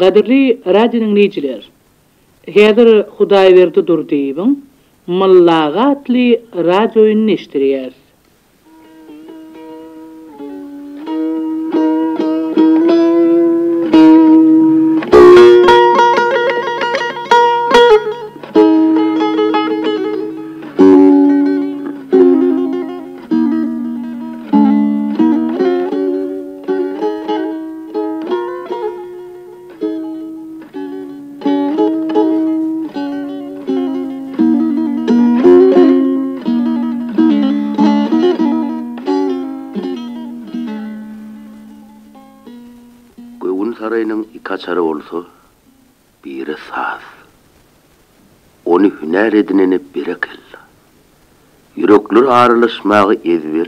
Qadirli radinin neyciler? Hedir Hudayverdi dur deyibin, Mallağa atli. edinenip berek Yürekler ağrılaşmağı ezber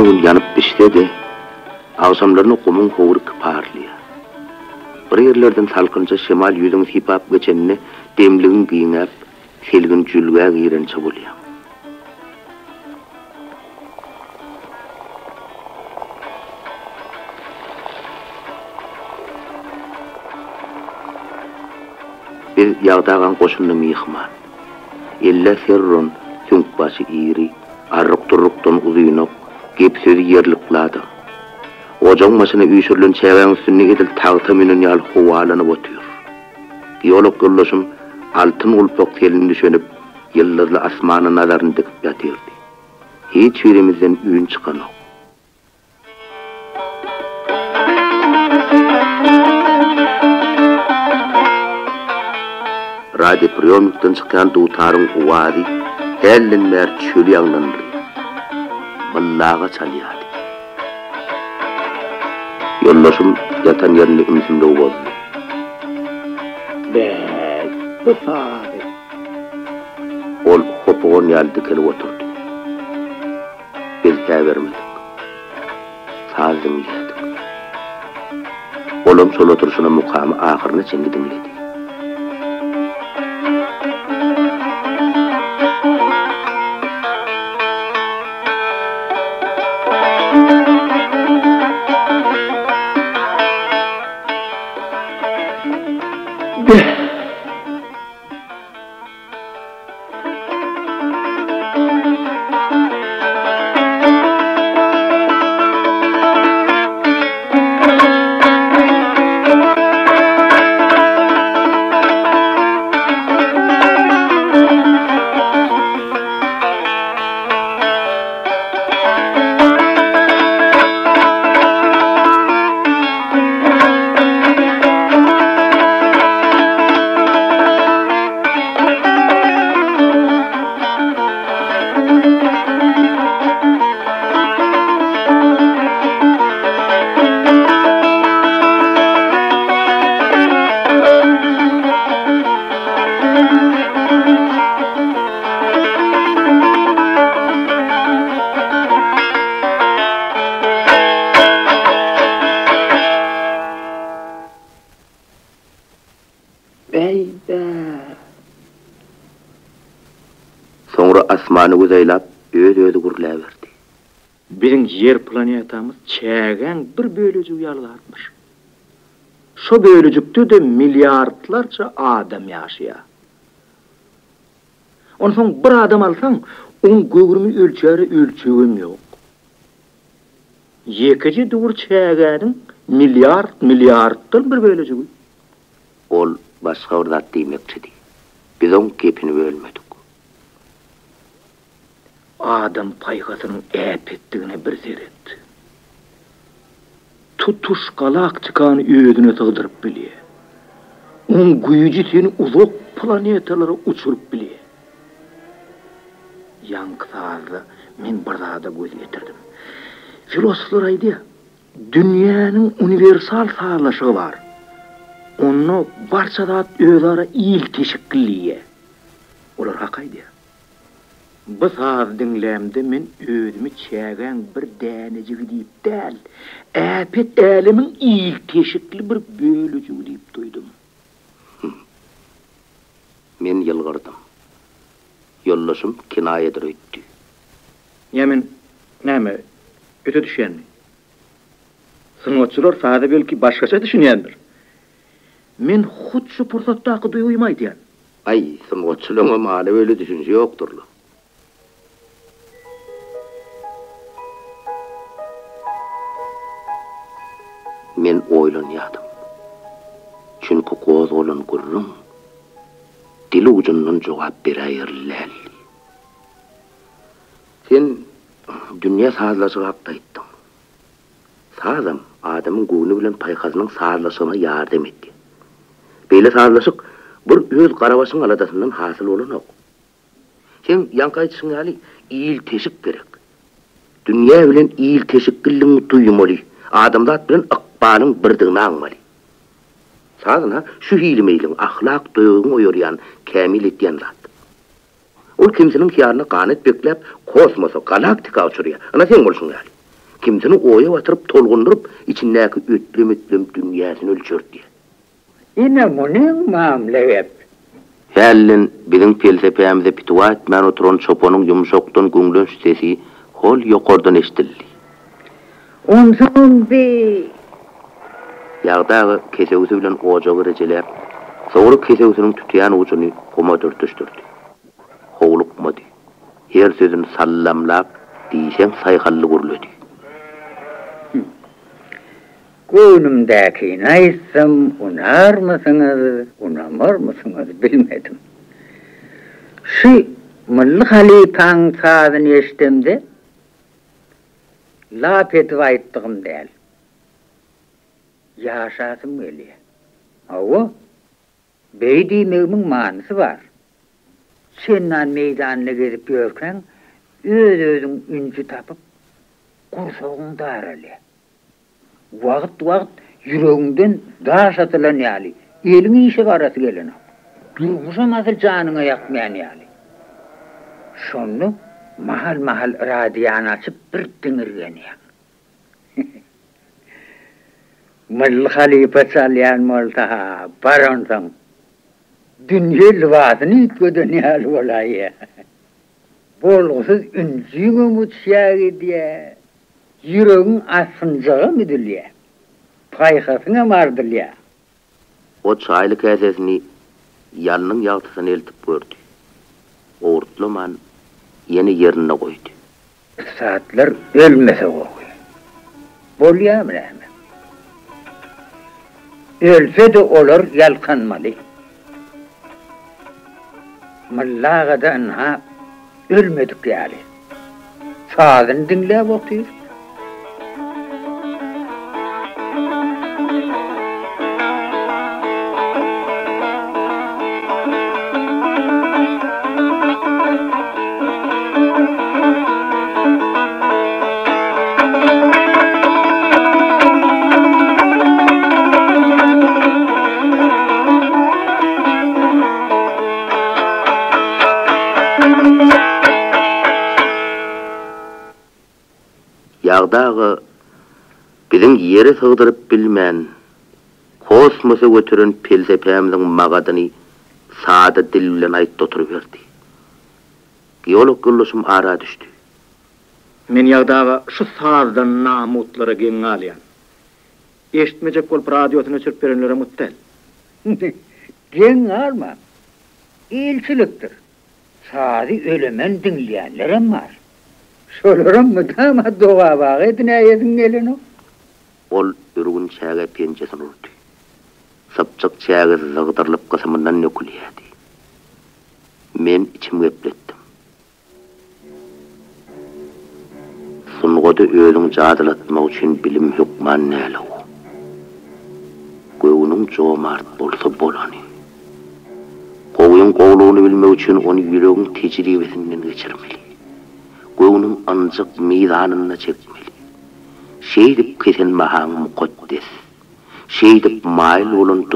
उन yanıp pişledi. Ağzamlarını kumun hovur kıparlıya. Bir yerlerden salkınca şemal yüzün hipap geçenini demliğin giyinep, kelgin jülgä girençe bolýar. Bir ýagdagan goşunyň ýyhman. Ella gep sözü yerlikladı. Ocaň maşyna üýşürlen çägäň üstünde edil tagta menen ýal howalanyp otyr. Geolog gölleşim altyn ulpak telini düşenip ýyllarly asmana nazaryny dikip ýatyrdy. Hiç birimizden üýün çykanok. Radio priyomluktan çıkan dutarın uvadi, ellin mer çölü yanlandı. Vallaha çalıyadi. Yollaşım yatan yerini ümsümde uvazdı. Bek, bu saadet. Ol hopuğun yaldı kelip oturdu. Biz vermedik. Sazdım yedik. Olum sol oturuşuna mukamı ahırını çengi dinledi. nägen bir bölücü ýarlardyr. Şu bölücükde de milyardlarca adam ýaşaýar. Onun bir adam alsan, on gögürmi ölçeri ölçüwem ýok. Ýekeji dur çägäniň milyard milyarddan bir bölücügi. Ol başga urdat diýmekçidi. Biz on kepini bölmedik. Adam paýgasynyň äpetdigine bir seret. Tutuş galak çykany öýüdüne tygdyryp bilýär. on güýji seni uzak planetalara uçurup bile. Yankılardı men bir daha da göz getirdim. Filosoflar aydı ya, dünyanın universal sağlaşığı var. Onu barça da özara il teşekkülliye. Olar hakaydı Bısar dinlemdimin ödümü çägen bir dänejigi deyip däl, äpet älimiň ilteşikli bir bölüjigi deyip duydum. Men yılgırdım. Yollaşım kinayedir ötdü. Yemin, näme, öte düşenmi? Sınvatçılar fada belki başkaça düşünýändir. Men hut şu pursatdaky duýuymaýdýan. Ay, sınvatçylyňa mala öyle düşünje ýokdurlar. Men oýlanýardym. Çünkü goz olan gurrun dili ucundan jogap berýärler. Sen dünya sazlaşygy haqda aýtdyň. Sazam adamın gowunu bilen paýhazynyň sazlaşygyna ýardam etdi. Beýle sazlaşyk bir öz garabaşyň aladasyndan hasyl bolanok. Sen ýankaýtsyň ýaly iýil teşik berek. Dünya bilen iýil ақпаның бірдігін аңмали. Сағына шүхейлімейлің ақлақ тұйығын ойыриян кәмил еттен зат. Ол кемсінің хиярыны қанет бекләп, космосы, галактика ұшырия. Ана сен болшың әлі. Ойы батырып, толғындырып, sesi hol yağdağı kesevisi bilen ocağı recelep, soğuluk kesevisinin tüteyen ucunu kuma dörtüştürdü. Hoğuluk kumadı. Her sözün sallamlap, diyişen sayhallı gurlödü. айсым, naýsam, unar mysyňyz, unamar mysyňyz bilmedim. Şu Mully Halipaň sazyny eşdimdi. Yaşasım gelýär. Awa, beýdiýmegiň manysy bar. Sennan meýdanyna gezip ýörkäň, öz özüň ünçü tapyp, gursogyň daralýar. Wagt wagt yüreginden daş atylan ýaly. Eliň işe garasy gelen. Durmuşa masal janyňa ýakmaýan ýaly. Şonu mahal mahal radiýany açyp bir diňirgen ýa. مل خلیفہ سالیان مولتا بارون سن دنیا لوازنی تو دنیا لولائی ہے болғысыз үнжіңі мұтшияғы де, жүрегің асынжығы мүділе, пайқасыңа мардыле. O çaylı kəsəsini yanının yağtısını eltip gördü. Oğurtluman yeni yerine koydu. Saatlar ölmese koydu. Bol ya. ölse de olur yalkanmalı. Mallagada anha ölmedik yani. Sağdın dinle bakıyor. Ýere sygdyryp bilmän kosmosa götüren felsefämiziň magadyny sada dil bilen aýtdy oturup berdi. Geolog gülüşüm ara düşdi. Men ýagdaga şu sazdan namutlara geň alýan. Eşitmejek bolup radiosyna çürp berenlere muttal. Gen arma. İlçiliktir. Sadi ölemen dinleyenlerim var. Şolaram mı dama doğa bağı etine yedin gelin o. ol ürgün çäge pençesini urdu. Sapçık çäge zıgdırılıp kısımından nökülüyordu. Men içim geplettim. Sungoda özün cadılatmak için bilim hükman neyle o. Gövünün cömart bolsa bolany. Gövünün gövlüğünü bilmek için onu yüreğin tecrübesinden geçirmeli. Gövünün ancak midanına çekmeli. Şey dip kesen mahan mukaddes. Şey олын mail olun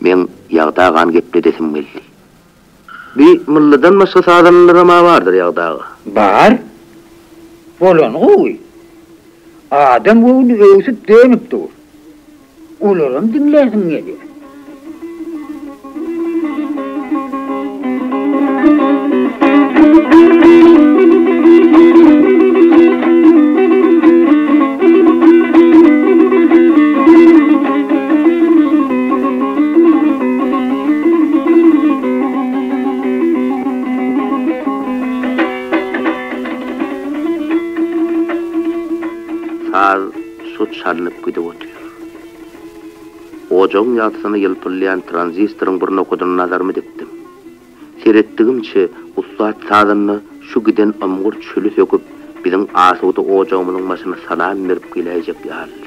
мен яғдаған кепті yağda gan geple desim geldi. Bir mılladan başka sadanlara ma vardır yağdağı. адам Olan uy. Adam onu öğüsüp dönüp thank you su çalınıp gidip otuyor. Ojoň ýatysyny ýylpyrlayan tranzistorun bir nokudyna nazarmy dikdim. Seretdigimçe ustad sazanyny şu giden amgur çölü söküp biziň asygy ojoňymyzyň başyna salam berip gelejek ýaly.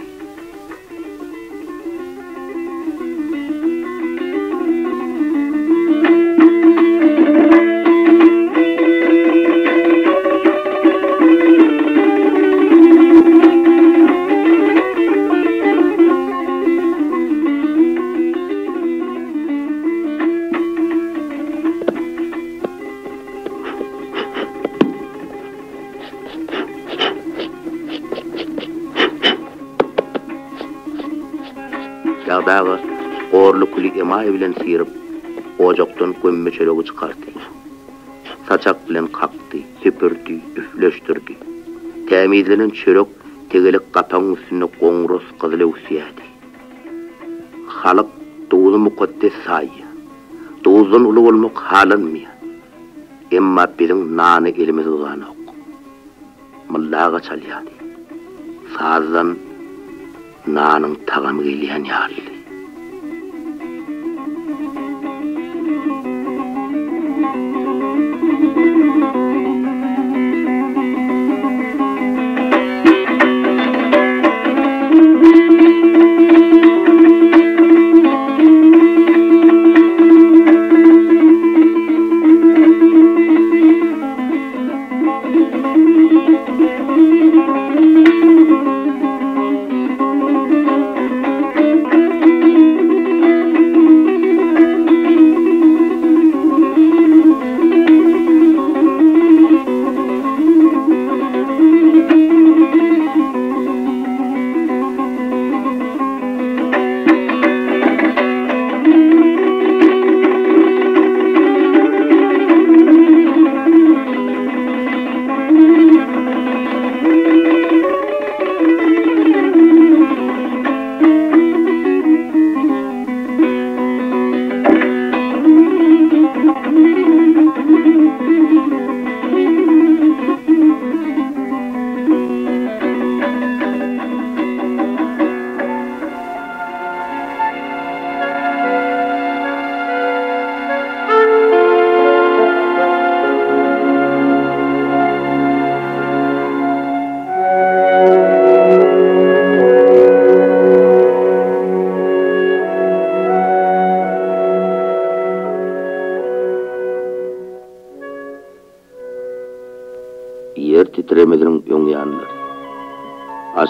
Bilen sirip ojokdan gömme çölegi çykardy. Saçak bilen kakdy, süpürdi, üfleşdirdi. Tämizlenen çörek tegelik gapaň üstüne goňros gyzyly usýady. Halyk doýuly mukaddes saýy. Doýuzdan uly bolmak halanmýar. Emma biziň nany elimiz uzanok. Mullaga çalýady. Sazdan nanın tagam gelýän ýaly. Música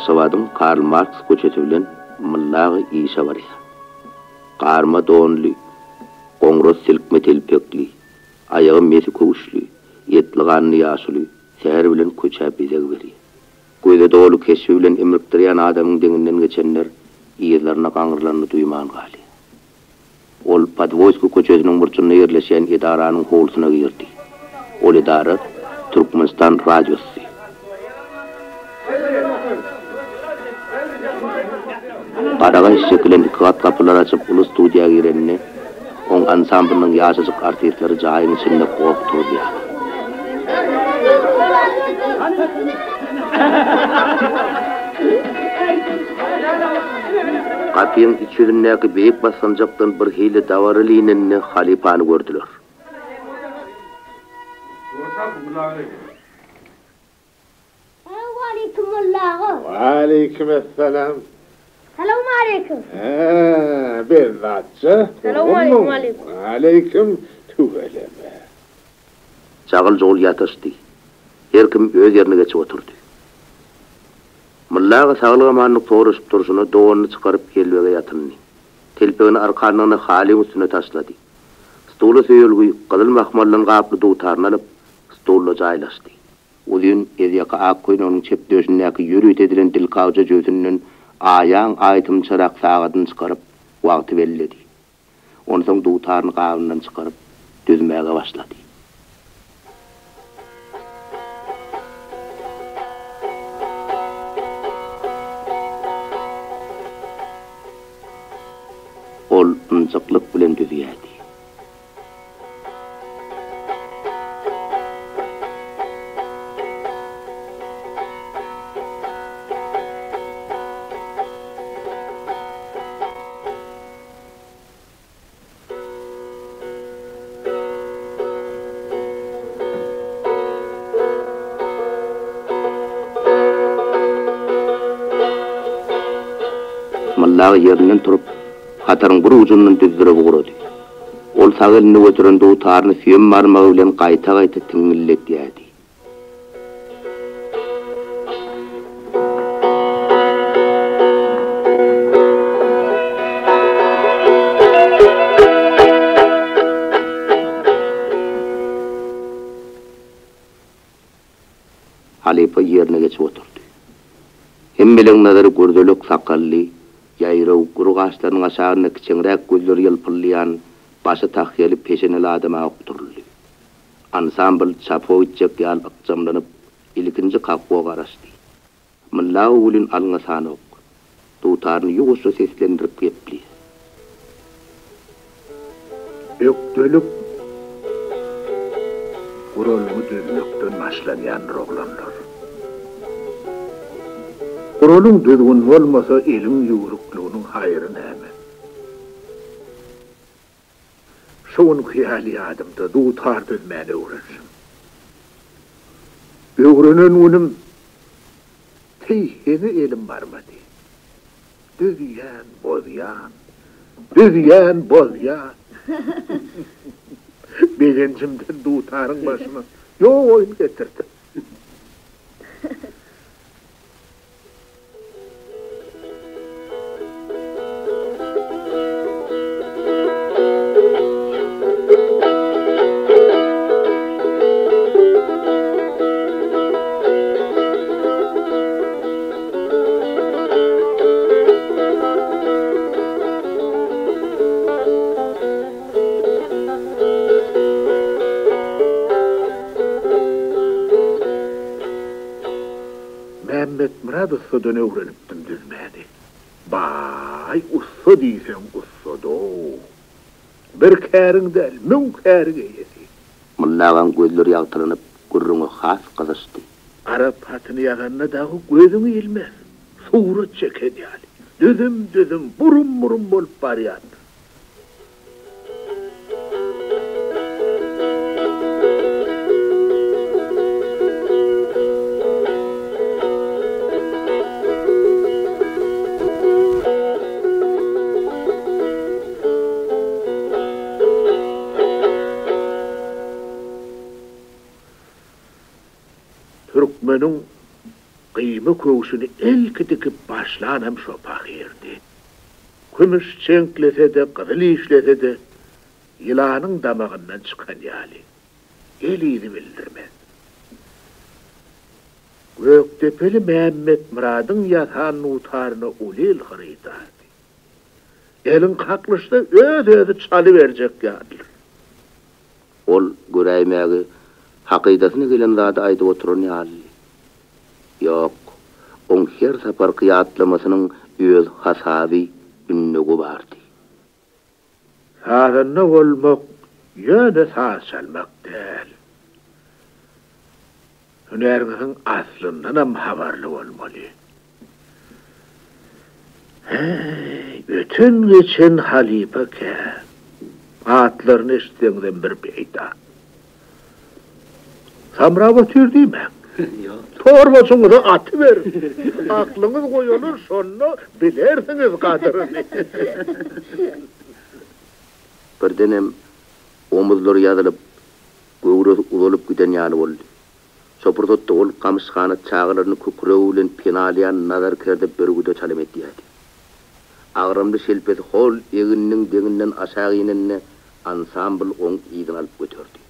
Varsowadym Karl Marx köçesi bilen Mullagy işe bar. Garma donly, goňroz silkme telpekli, ayagy mesi köwüşli, etli ganly ýaşly, şäher bilen köçä bezeg beri. Göze dolu keşi bilen imrikdirýän adamyň deňinden geçenler ýerlerine gaňyrlaryny duýman galy. Ol Padvoysku köçesiniň burçuna ýerleşen idaranyň howlusyna girdi. Ol idara Türkmenistan radiosu Qaragay şekillen ikat kapılar açıp ulu studiya girenini, on ansamblının yaşacık artistleri cahil içinde korkturdu ya. Kapıyın içerindeki büyük basıncaktan bir hile davarı linenini halifanı gördüler. Aleyküm Allah'ım. Aleyküm esselam. Atça. Selamun aleyküm aleyküm. Aleyküm tüveleme. Çağıl çoğul yatıştı. Her kim öz yerine geçip oturdu. Mullağa sağlığa manlık doğrusup durusunu doğanını çıkarıp gelvege yatınını. Telpeğini arkanını halin üstüne taşladı. Stolu söyülgü kızıl mahmallın kaplı doğutarını alıp stolu caylaştı. Uzun ezyaka ak koyun onun çep döşündeki yürüyt edilen dilkavca cözünün ayağın aytım çarak sağadını çıkarıp wagty belledi. Onu soň duwtaryny gawundan çykaryp düzmäge başlady. Ol ınçıklık bilen düzüyädi. sağı yerinden turup, hatarın bir ucundan düzdürüp uğradı. Ol sağ elini götürende o tarını süyem marmağı bilen qayta qayta tingillet diyadi. Halipa yerine geçip oturdu. Hem bilen nazarı gurdelok sakalli, urgaçlarının aşağında kiçinrek gözler yılpırlayan başı tahyeli peşeneli adama okturuldu. Ansambl Çapoviçek yal akçamlanıp ilkinci kakko karıştı. Milla ulun alıngasanok, tutarını yugusu seslendirip gepli. Öktölük, kurolunu düzlükten başlamayan roglanlar. Kurolun düzgün olmasa elim yuguruk hayrı näme? Şoň hiyali adamda dutar düzmäne uğraşım. Öğrenen unim teyheni elim barmadı. Düzyen, bozyan, düzyen, bozyan. Begencimden dutarın başına. Yo oyun getirdi. Murad Usta'dan öğreniptim düzmeni. Bay usta diysen usta do. Bir kärin del, mün kärin eyesi. Mullagan gözleri ýagtyranyp gurruňy has gyzışdy. Arap hatını yaganna dağı gözüňi ilmez. Surat çeken ýaly. Düzüm düzüm burum burum bolup barýar. Menin gıyımı köksünü elki dikip başlanam şopak yerdi. Kümüş çenklese de, kırılı işlese de, yılanın damağından çıkan yali. Elini bildirmez. Göktepeli Mehmet Murad'ın yatan utarını ulil hırıydardı. Elin kaklışta öde çalı çalıverecek yadılır. Ol güreymegi hakidatini gelen zada ayda oturun yadılır. Ýok, oň her sapar kıyatlamasynyň öz hasaby ünnügi bardy. Sağınna olmak, yöne sağ salmak değil. Hünerinin aslından hem havarlı olmalı. Hey, bütün geçen halife ke, atlarını işittiğinden bir beyda. Samra batıyor değil mi? Torbasını atı ver. Aklınız koyulur sonra bilersiniz kadırını. Bir denem omuzları yazılıp göğre uzulup giden yani oldu. Sopurtotta ol kamışhana çağlarını kukurevulun penaliyan nazar kerde bir güde çalim etti yadi. Ağramda şelpet hol eginnin değinden aşağı inenne ansambl on idin alıp götürdü.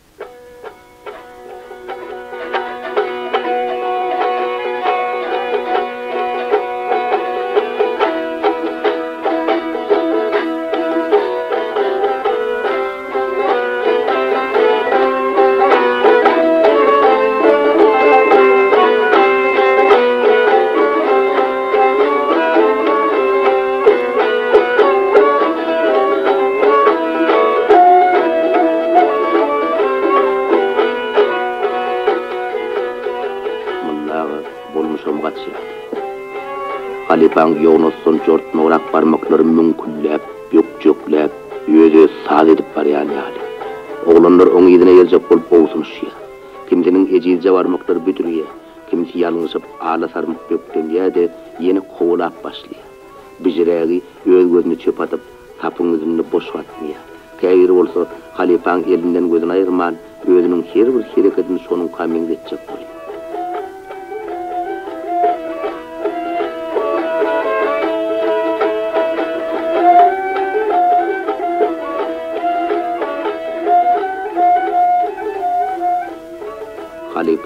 Ýalňyşyp ala sarmyk dökden ýa-da ýene kowlap başlaýar. Bijirägi öýe gözüni çöp atyp, tapyňyzyny boş watmýar. Kägir bolsa, halipaň elinden gözüni aýyrman, özüniň her bir hereketini şonuň kamiňde etjek bolýar.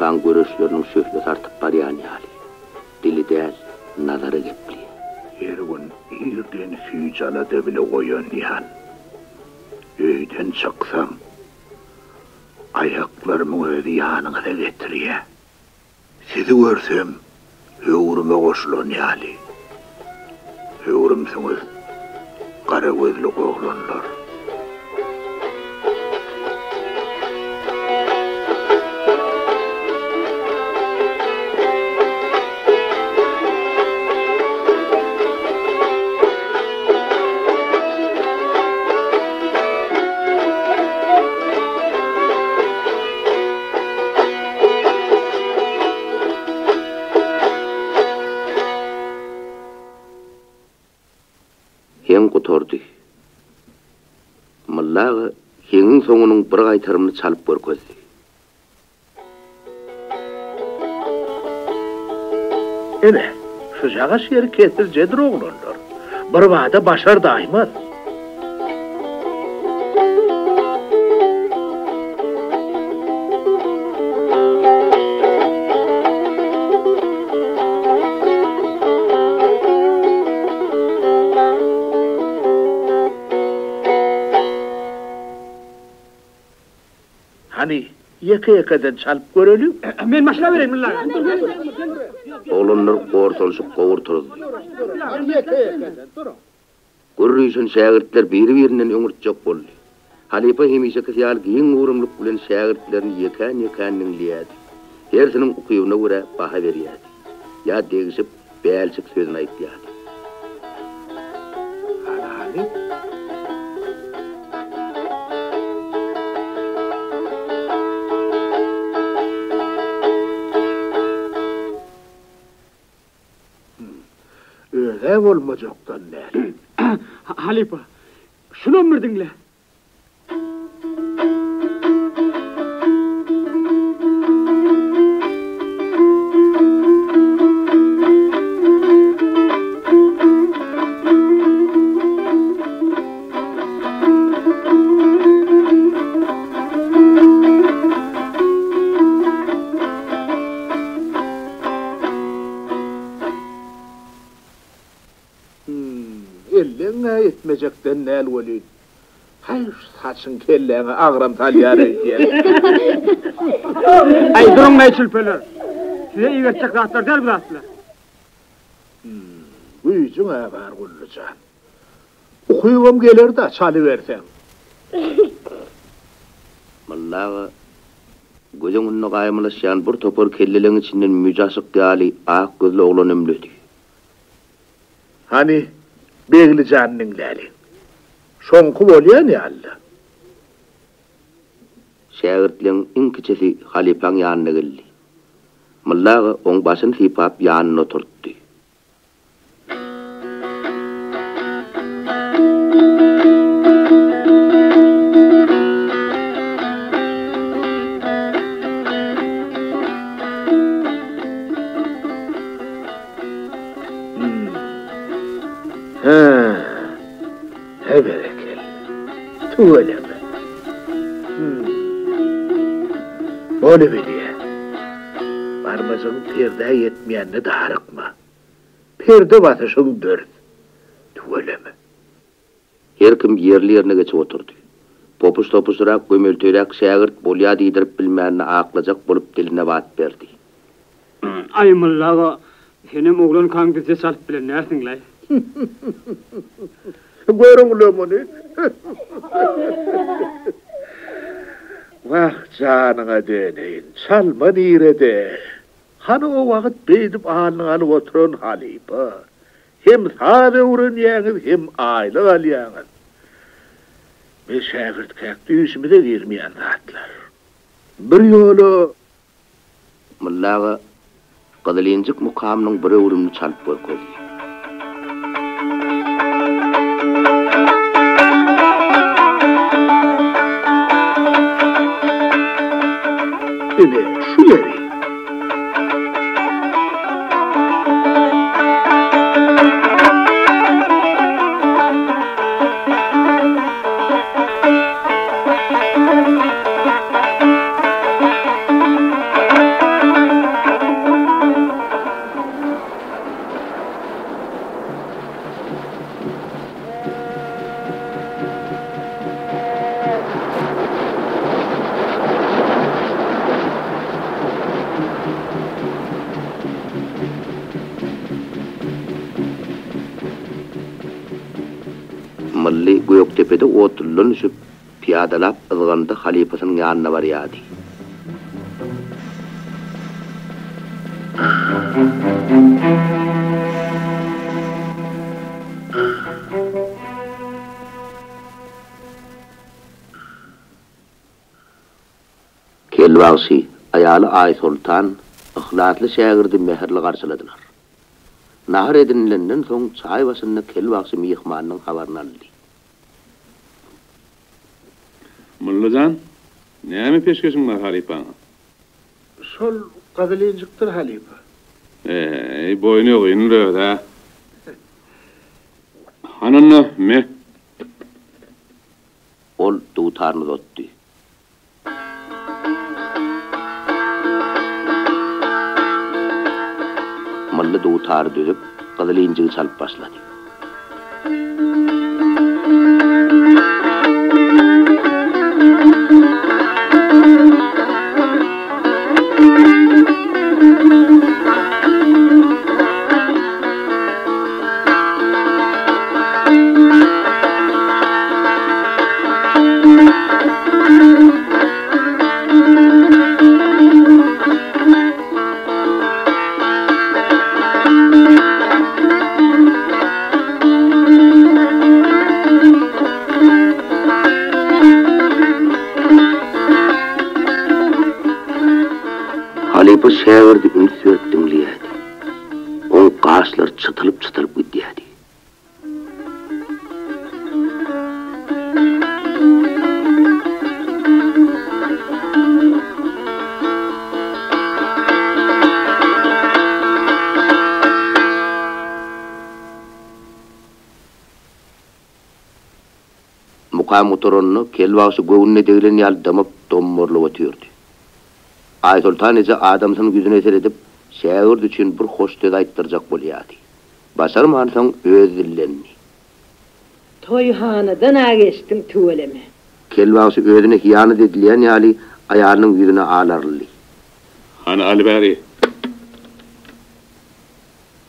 Halipan görüşlerinin şöhle tartıp baryan yali. Dili del, nazarı gepli. Her gün irden fücala da bile koyan yan. Öyden çıksam, ayaklarımın öyle yanına da getiriye. Sizi görsem, hüvrüme koşulun yali. Hüvrümsünüz, kara gözlü oğlanlar. tordy. Mulla heňin soňunyň bir gaýtarymyny çalyp görkezdi. Ele, şu jaga şeýer kesir jedroglandyr. Bir wada başar daýmaz. yeke yekeden çalıp görelim. Men maşla vereyim lan. Oğlunlar kortoluşup kovurtuldu. Yeke yekeden durun. Görünüşün şagirtler biri birinden öngürtcek boldu. Halipa hemişe kısiyal giyin uğrumluk bilen şagirtlerin yekan yekaninin liyadi. Hersinin ukuyuna göre baha veriyadi. Ya degişip beğelçik sözünü ayıp Öyle olmacaktan ne? Halipa. Şunu mu innel velid. Hayır saçın kelleğine ağram talyar diye. Ay durun ne çülpeler. Size iyi verecek rahatlar der mi rahatlar? Hmm, bu yüzün ağar gülücan. Okuyum gelir de çalıversen. Mallava Gözün önüne gaýmalaşýan bir topar kelleleň içinden müjasyk ýaly ak ah, gözli oglan ömlüdi. Hani begli janyň läli. şonku bolýan ýaly. Şägirtliň iň kiçisi halipaň ýanyna geldi. Mulla oň başyny sypap ýanyna oturtdy. Tuveleme. Hmm. Böyle biliye. Barmazın perde yetmeyenini de harıkma. Perde batışın dört. Tuveleme. Her kim yerli yerine geçip oturdu. Popus topusrak, gömültürak, şägirt bolýa diýdirip bilmänini aklajak bolup diline bat berdi. Ay mullaga senem oglan kan bize salıp bilen nersin lay? Görün lömünü. Vah canına döneyin, çalma nirede. Hani o vakit beydip anını alıp oturun halipa. Hem sade urun yağız, hem aile al yağız. Ve şagirt kakti yüzümü de girmeyen zatlar. Bir yolu... Mullağa, kadılincik mukamının bir urumunu çalıp koy koydu. ýanyna barýardy. Kelwagsi ayaly Ay Sultan ihlasly şägirdi meherli garşyladylar. Nahar edinilenden soň çay wasyny kelwagsi mihmanyň habaryny aldy. Sol kadalinciktir halipa. Ey, boynu ýogyny da. Hananna me Ol dutarny dotdy. Malla dutar dözüp, qızıl incigi çalıp başladı. Halipa şägirdi üns verip dinleýärdi. Oň gaşlar çıtılıp çıtılıp gidýärdi. Mukam oturanny kelbagşy göwnüne degilen ýaldamap dommorlap otyrdy. Ay Sultan ise adamsın yüzüne eser edip şägird üçin bir hoş söz aýtdyrjak bolýardy. Başarmansaň öz dillenni. Toyhanadan ageçtim tuveleme. Kelbagşy özüne hiýanat edilýän ýaly aýalynyň ýüzüne alarly. Hana Alibari.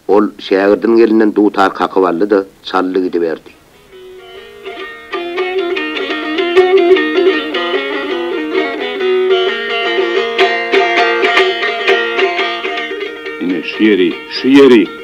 Ol şägirdin gelinden dutar kakyp aldy da çally gidiberdi. Siri, Siri.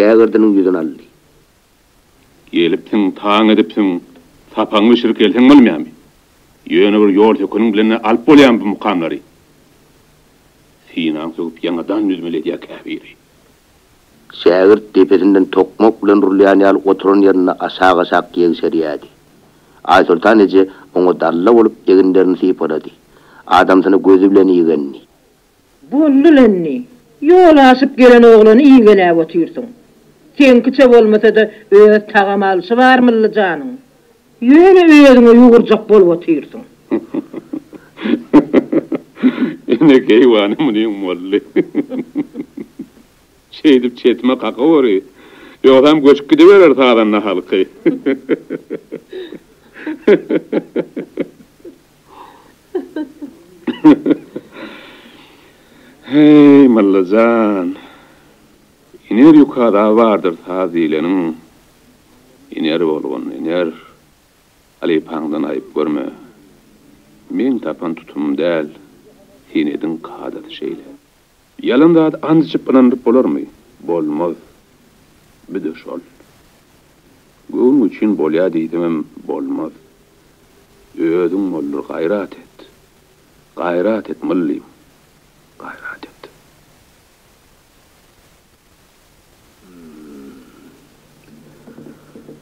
şagirdinin yüzünü aldı. Geliptin, taň ediptin, tapaňy şirk elhin bilmeýämi? Ýöne bir ýol töküniň bilen alp bolýan bu mukamlary. Sinan söküp ýanadan düzmeli diýe käbiri. Şagirt tepesinden tokmak bilen rulýan ýaly oturan ýerine aşaga şak ýeňserýärdi. Ay Sultan ece oňa dalla bolup ýeginlerini siýparady. Adamsyny gözü bilen ýegenni. Bu lülenni. Yol aşyp gelen oğlanı iyi gelä otursun. Senkiçe bolmasa da öz tagam alışı var mı canın? Yöne özüne yugurcak bol otuyorsun. Yine keyvanı mı diyeyim molli? Şey dip çetme kaka vori. Yoğdam göçük gidiverer sağdanna halkı. hey mallajan. İner yukada vardır tazilenin. İner bolgun, iner. Ali pangdan ayıp görme. Men tapan tutum del. Hinedin kadat şeyle. Yalında anzıcıp ınanıp bolar mı? Bolmaz. Bidir şol. Gönül için bolya deydimem bolmaz. Ödün olur gayrat et. Gayrat et mullim. Gayrat et.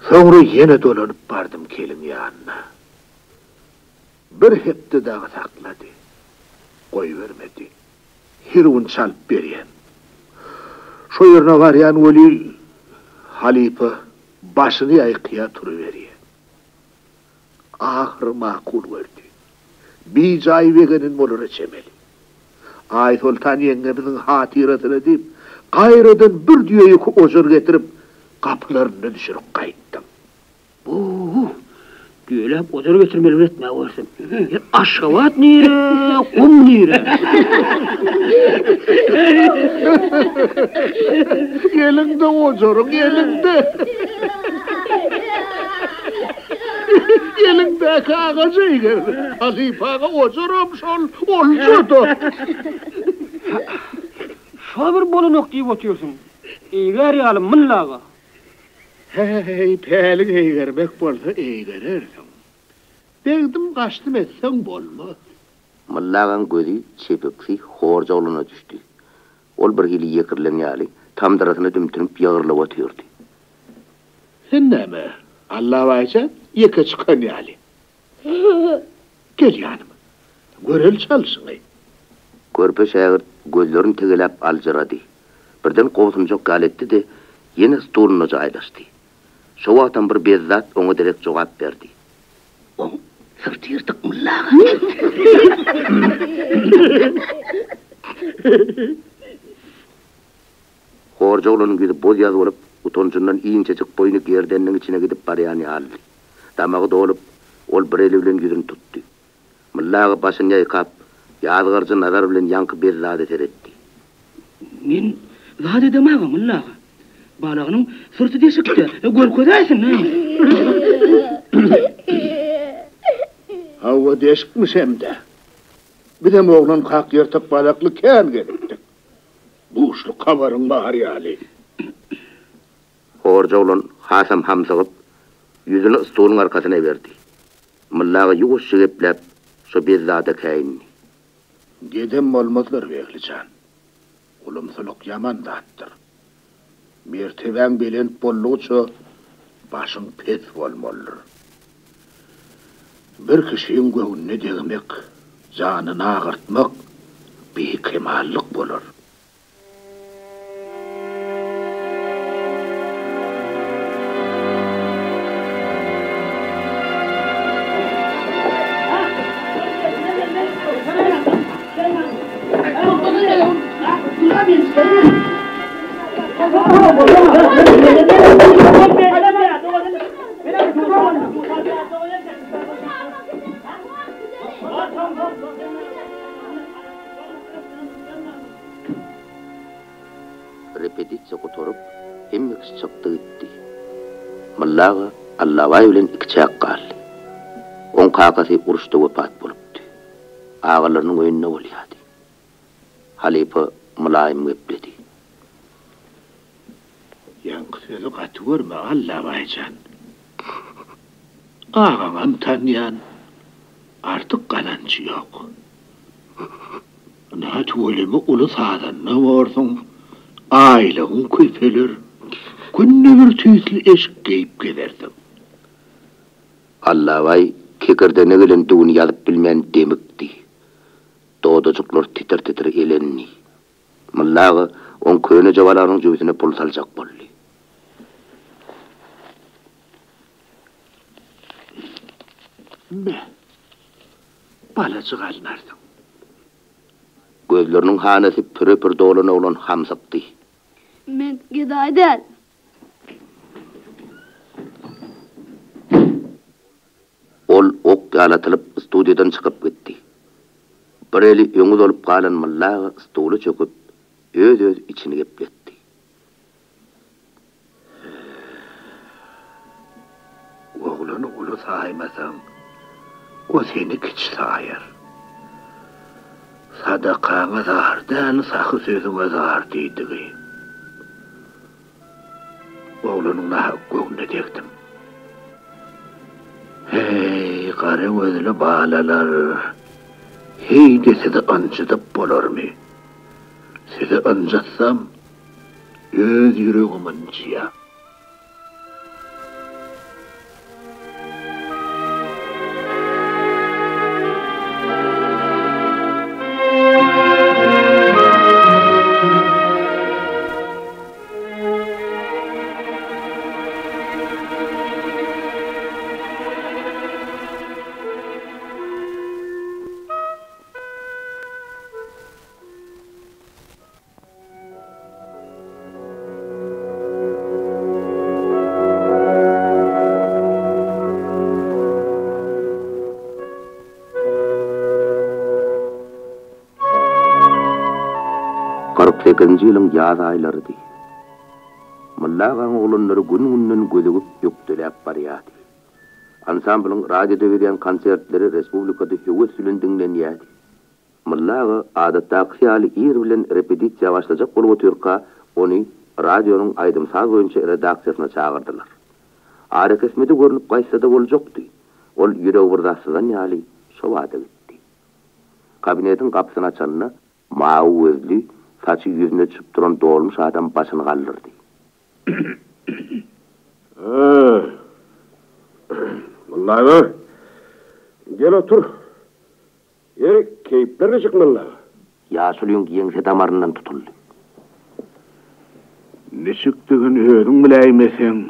Sonra yine dolanıp bardım kelim yanına. Bir hepti dağı sakladı. Koy vermedi. Hirun çalıp beriyen. Şu yerine varyan oli halife başını yaykıya turuveriye. Ahır makul verdi. Bir cay vegenin molura çemeli. Ay Sultan yengemizin hatiratını deyip, gayrıdan bir düğeyi ozur getirip, kapılarını düşürüp kayıttım. Oo. Güýlep odur getirmeli etme görsen. Aşgabat nire, kum nire. Elinde ozurun, elinde. elinde kağacı geldi. Halifaga ozurum sol, olcudu. Şo bir bolunok diýip oturýarsyň. Eger ýalym mınlaga. Hey, pelik eygermek bolsa eygerersin. Degdim kaçtım etsen bolma. Mallagan gözü çepipsi horja oluna düştü. Ol bir hili yekirlen ýaly tam darasına dümtünüp ýagyrlap oturdy. Sen näme? Allah vaysa yeke çıkan yani. Gel yanıma. Görel çalsın ey. Körpe şägir gözlerini tegelap aljyrady. Birden gowsumjak galetdi de ýene stoluna jaýlaşdy. шоу бір беззат оңыделек жоғап берді сырты ертік мұллаға хор жоғлының күйді боз яз болып иін иинчечек бойыны керденнің ішіне кетіп барияны алды. Тамағы долып ол бір елі білен жүзін тұтты мұллағы башын жайқап язғыржы назар білен яңқы берілады теретті мен вады демағам мұллаға zat edemem mınlaga. Balagının sırtı deşikde. Görködäýsin. Hava deşikmiş hem de. Bir de oğlan kalk yırtık balaklı kâr gerekti. Bu uşlu kabarın bahar yali. Horja olan Hasan hamsygyp ýüzüni stoluň arkasyna berdi. Mullaga ýuguş şegeplep, şo bir zada käýinni. Gedem olmazlar Vehlican. Ulumsuluk yaman dattır. merteben bilen bolluqça başın pet bolmalıdır. Bir kişiyin gönlünü degmek, canını ağırtmak bir kemallik bolar. Kakasy uruşda wepat bolupdy. Ağalarynyň öýünde bolýardy. Halifa mulayim gepledi. sözü katı görme Allah baycan. Ağaman tanıyan artık kalancı yok. Ne tuvalimi ulu sağdan ne varsun? Aileğin küfeler. Günne bir tüysül eşik geyip giderdim. Allah vay kekirde ne gelen düğünü yazıp bilmeyen demikti. Doğdacıklar titir titir elenni. Mullağı on köyüne cavalarının cübüsüne pul salacak bolli. Me. Balacık alınardım. Gözlerinin hanesi pürü pür dolana olan hamsıktı. Men giday galatylyp studiýadan çykyp gitdi. Bir eli öňüz olup galan mulla stulu çöküp öz-öz içini gepletdi. Oğlunu ulu sahaymasan, o seni kiç sahayar. Sadakama zahardan sahı sözüme zahar deydigi. Oğlunun hakkı ne dektim. Әй, қары өзілі балалар, Хейде сізі ұншытып болар ме? Сізі ұншатсам, өз үрегімін жия. 20-nji ýylyň ýaz aýlarydy. Mulla gaň oglanlary gün günden gözegip ýokdulyp barýardy. Ansamblň radioda beren konsertleri respublikada höwes sülen dinlenýärdi. Mulla adatda hyýaly ýer bilen repetisiýa başlajak bolup otyrka, ony radionuň aýdym saz boýunça redaksiýasyna çagyrdylar. Ara kesmede görünüp gaýsa da boljakdy. Ol ýüreg burdasydan ýaly şowada gitdi. Kabinetin gapsyny açanna Ma'u özlü saçı yüzüne çıkıp duran dolmuş adam başını kaldırdı. Vallahi Gel otur. Yeri keyiflerine çıkmalı. Yasulun giyense damarından tutuldu. Ne çıktığın öğrün bileymesen,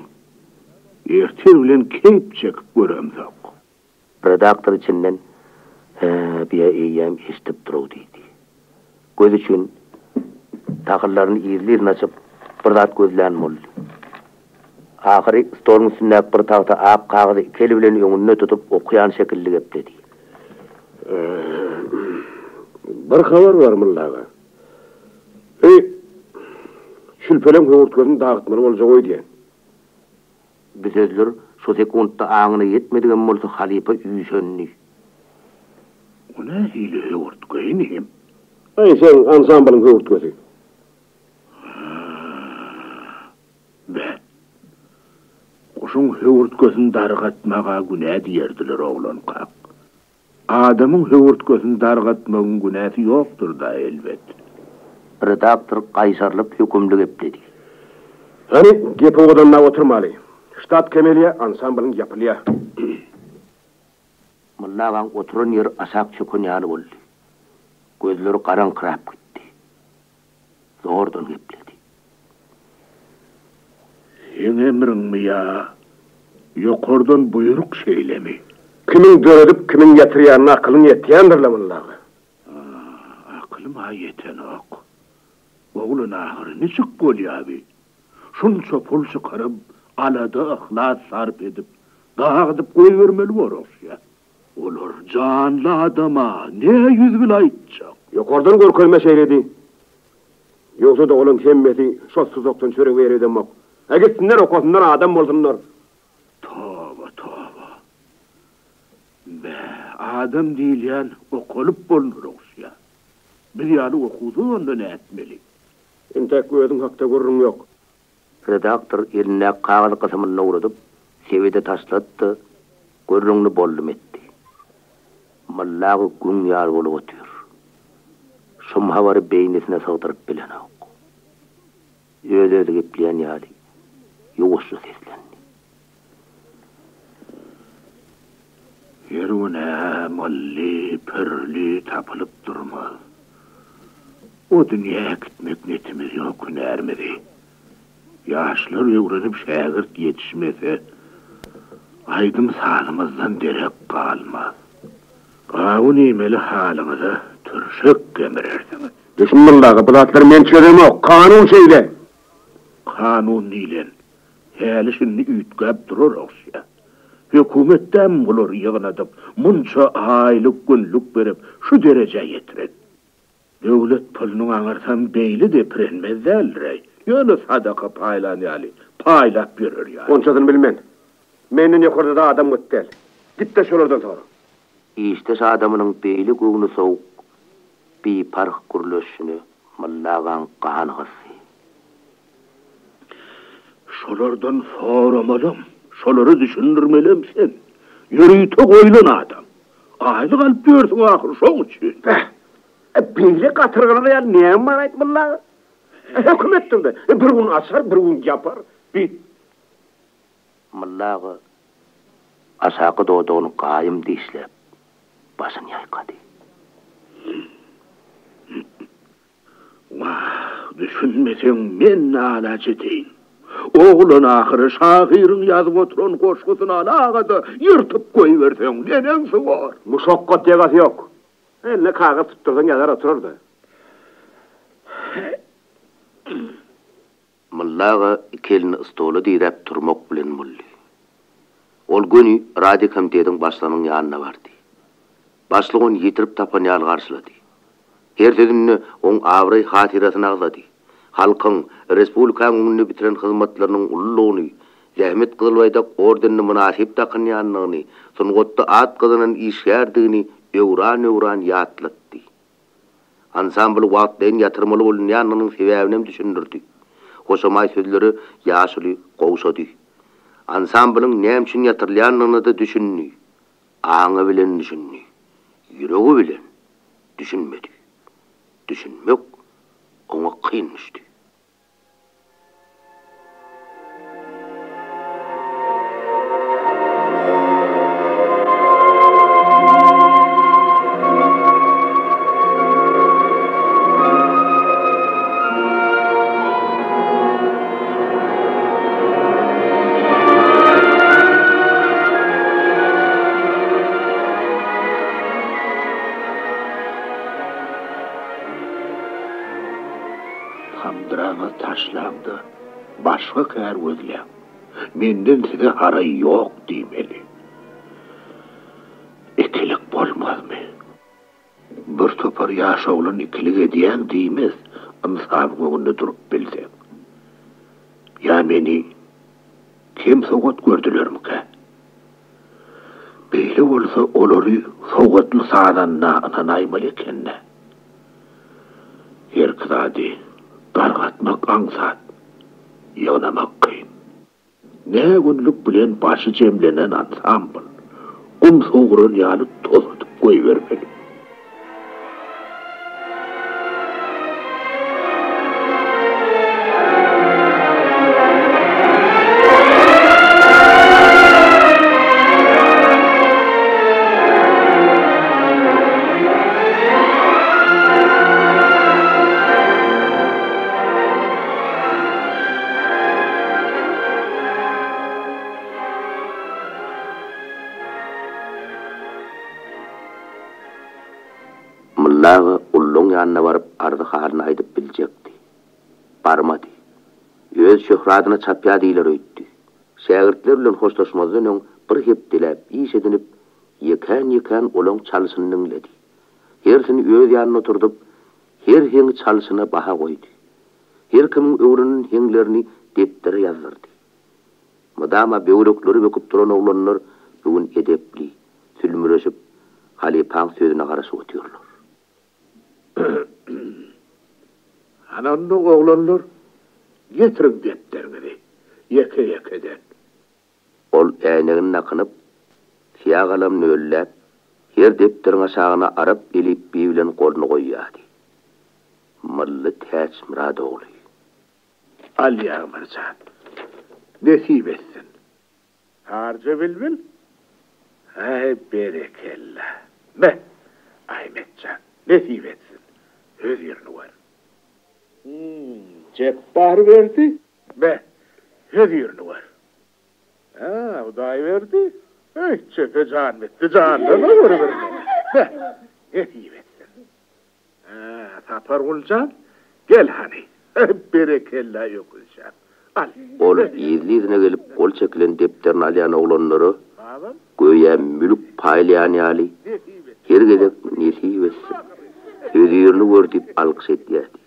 ertir bilen keyip çekip görem yok. Redaktör içinden "He, bir eyyem istip duru deydi. Göz için tag'irlarini iyizlab nachib бір зат muldi oxiri stolning üstündäki bir tagta ak kağıdı keli bilen öňünde tutup оқиян şekilli gep деді. bir habar var mullaga. Ey şülpelen köwürtlerini dağıtmaly bolsa goý diýen. Bu sözler şu sekundda aňyna yetmedigen bolsa halipa üýşenni. Ona hile köwürtgeni hem. Әй, сен ansamblyň köwürtgesi. Uşun hüvürt gözün dargatmaga günä diýerdiler oglanka. Adamyň hüvürt gözün dargatmagyň da elbet. Redaktor gaýşarlyp hükümlü gepledik. Hani gep ogadan na. Ştat kemeliye ansamblın yapılya. Mulla van oturun çukun Yokordan buyruk şeyle mi? Kimin döredip kimin yatıryanına akılın yetiyandır la mullaga. Aklım ha yeten ok. Oğlun ahırı ne çık bol ya abi? Şunça pul çıkarıp, alada ahlat sarp edip, daha gidip koy vermeli var ya. Olur canlı adama ne yüz bil aytacak? Yok oradan korkulma şeyledi. Yoksa da onun hemmeti şotsuz oktan çörek verirdim ok. E gitsinler okusunlar adam olsunlar. Adam yani okulup bulunur ya. Bir yani okudu ondan etmeli. Entek gözün hakta görürüm yok. Redaktor eline kağıt kısmını uğradıp, sevide taslattı, görrüngni bollum etti. Mallağı gün yar olup otuyor. Şum havarı beynesine sağdırıp bilen ok. Öyle öyle gepleyen yali, yoğuşu seslendi. Yerune malli, pörlü tapılıp durmaz. O dünyaya gitmek netimiz yok ermedi. Yaşlar öğrenip şagirt yetişmese, aydım sağlımızdan derek kalmaz. Ağun imeli halinize türşük gemirirsiniz. Düşmanlığa bulatlar men çörem ok, kanun şeyle. Kanun nilen, hali şimdi ütgäp durur oksya. Hükümetten bulur yığınadıp, munça aylık günlük berip, şu derece yetirin. Devlet pulunu anırsan beyli de pirenmez elrey. Yönü sadaka paylan yali, paylap yürür yali. Onçadın bilmen. Menden yukarıda da adam göttel. Git de şuradan sonra. İşte adamının beyli göğünü soğuk, bir park kuruluşunu mallağın kanğısı. Şolardan soramadım. Şoları düşündürmelem sen. Yürüyü tok oylun adam. Aylık alıp görsün ahır şoň için. E, Beyli katırgana ya niye var aytmalla? Hükümettir de. E, bir gün asar, bir gün yapar. Bir Mallağı asakı doğduğunu kayım dişlep, basın yaykadı. Vah, düşünmesen men alacı deyin. оғлын ақыры шағирың жазып отырған қошқысынан ағады ертіп қой берсең ненеңсі бар мұшаққа тегасы жоқ әлі қағаз тұттырсаң язар отырырды мыллаға келін столы дейдәп тұрмақ білен мұлли ол күні радио дедің басланың янына барды Баслығын оны етіріп тапқан ял қарсылады ертедімні оның абырой хатирасын ағылады halkyň respublikaň ünni bitiren hyzmatlarynyň ұлылығыны, Zähmet Gyzylbaýda ordenini münasip takyn ад sungatda at gyzynyň işgärdigini öwran-öwran ýatlatdy. Ansambl wagtdan ýatırmaly bolan ýanynyň sebäbini düşündirdi. Hoşamay sözleri ýaşuly gowşady. Ansamblın näme üçin ýatyrylýanyny da düşündi. Aňy bilen menden size ara yok diýmeli. Ikilik bolmazmy? Bir topar ýaşawlan ikilik edýän diýmez, amsal gönde durup bilse. Ya meni kim sogat gördülermi? Beýle bolsa olary sogatly sadanna anaymaly ekenne. Ýer kydady, dargatmak aňsat, ýonamak kyn. неғұрлік білен башы жемленен ансамбл құм суғырын янып тозытып қой бермелі Kadyna çapya diýler öýtdi. Şagirdler bilen hoşlaşmazdan öň bir hepdilep, iş edinip, yekan yekan olan çalsyny dinledi. Hersini öz ýanyna oturdup, her heň çalsyna baha goýdy. Her kimin öwrünün heňlerini deptere ýazdyrdy. Madama beýrekleri bekup duran oglanlar bugün edepli, sülmüreşip, halipaň sözüne garaşy oturýarlar. Ananny oğlanlar, getirin defterini. Yeke yekeden. Ol äynegin nakınıp, siyah kalam nöllep, her depterin aşağına arap elip bilen kolunu koyýardy. Mıllı täç murad oğlu. Al yağmurcan. Nesip etsin. Harca bilbil. Ay berekella. Ne? Ahmetcan. Nesip etsin. Öz yerini var. Hmm, cebbar verdi. Be. Öz yerini var. Ha, o da verdi. Ay, çepe can etti. Canlı mı vurur? Be. Nesip etsin. Ha, tapar ulcan. Gel hani. Berekella yok ulcan. Al. Ol ýyzlyzyna gelip kol çekilen depterini alýan oglanlary Tamam. göýe mülük Nesip et. her gedek nesip etsin. Öz ýerini gördüp alkyş etýärdi.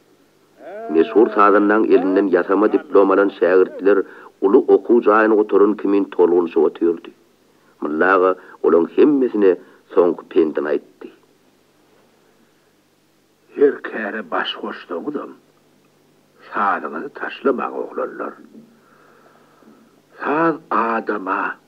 meşhur sazandan elinden yasama diplom alan şagirdler ulu okuw jaýyny turun kimin tolgunşy otyrdy. Mullaga olaň hemmesine soňky pendin aýtdy. Her käre baş goşdugdum. Sadygyny taşlamak oglanlar. Saz adama.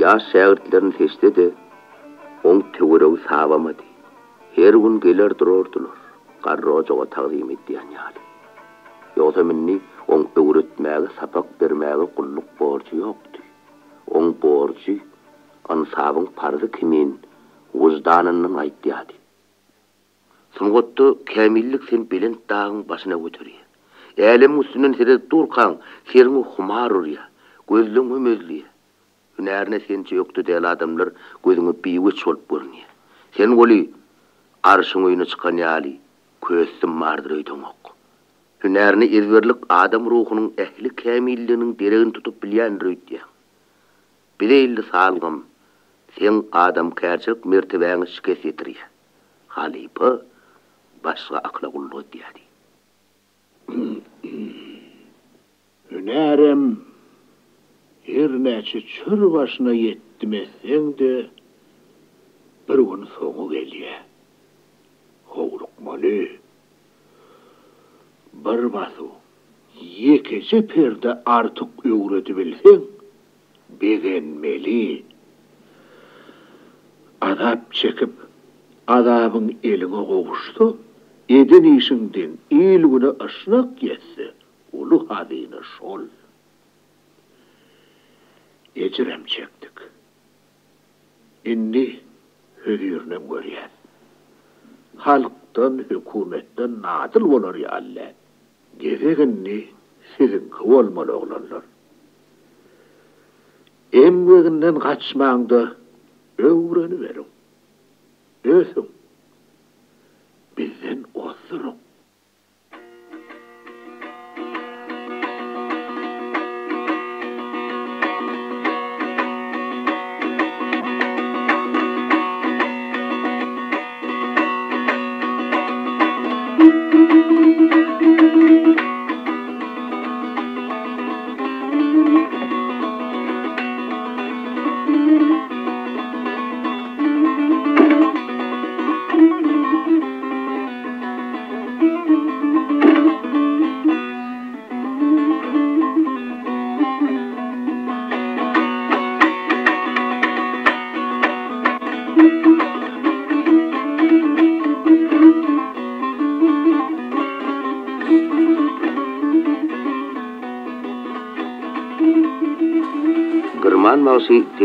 Yaşayırdıların teşte de on tügürü savamadı. Her gün gelir dururdular. Qarrojoğa taqdim etdiyen yali. Yoksa minni on öğretmäge sapak bermäge qulluk borcu yoktu. On ан ansabın parzı кимин wuzdanının aýdýady. Sungatda kämillik sen bilen dağın başına götürýär. Älim üstünden sere durkan, serini Günärine sençe yoktu del adamlar gözüňe biwi çolup görnýär. Sen goli arşyň öýüne çykan ýaly köýsüm mardyr öýdüňok. ok. irwerlik ezberlik adam ruhunyň ehli kämilliginiň deregini tutup bilýän röýtdi. Bileýildi salgym, sen adam kärçilik mertebäňi şikes etiri. Halipa başga akla gullu diýdi. ер чүр башына еттімесең де бір күн соңы келе қоулық мұны бір басу екінші перді артық үйретіп білсең бегенмели Адап чекіп азабың еліңе қоғышты еден ишіңден ел күні ышнақ кетсі ұлы хадиыны шол Ecrem çektik. Inni hüyürne görýän. Halktan, hükümetten nadıl bolar ya Allah. Gereginni sizin kıvolmalı oğlanlar. Emmeginden kaçmağında öwreni verin. Ösün. Bizden osurun.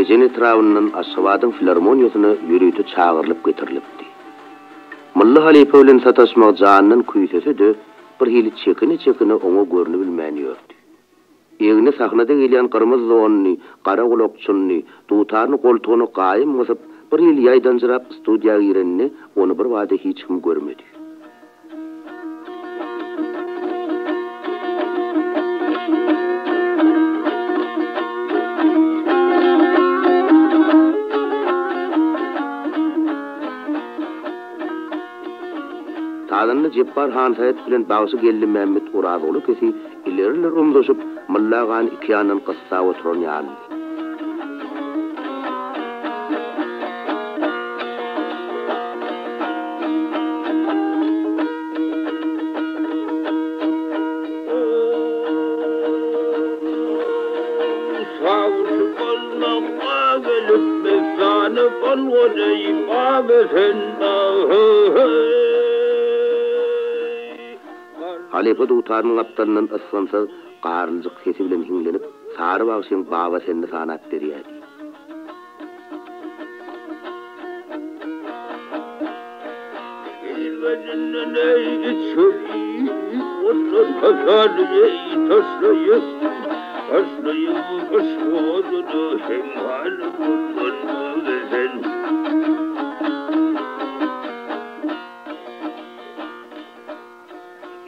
Bejen etrawından Aşgabatın filarmoniýasyna ýürüýti çağırlyp getirilipdi. Mulla Halife bilen sataşmak janynyň küýsesi de bir hili çekini çekini oňa görnüp bilmänýärdi. Eýgini sahnada gelýän gyrmyz zonny, gara gulakçyny, tutany goltugyny gaýym gosup bir hili ýaýdan jyrap studiýa girenni onu bir wada hiç kim görmedi. Adamda Jeppar Han Sayet bilen Bawsy Gelli Mehmet Uradoğlu kesi ileriler umdaşyp Mullagan iki ýandan gassa oturan ýaly. Sağolsun Allah'a gelip mesanı kalgın ey Şerife dutarının aptanından ıslansa qarılcık sesi bilen hinlenip sarı bağışın baba sende sanat deriyadi. Elvenin neydi çöli, onun pazarlığı taşlayıp, taşlayıp başkodunu hemhal kurban bu gezen.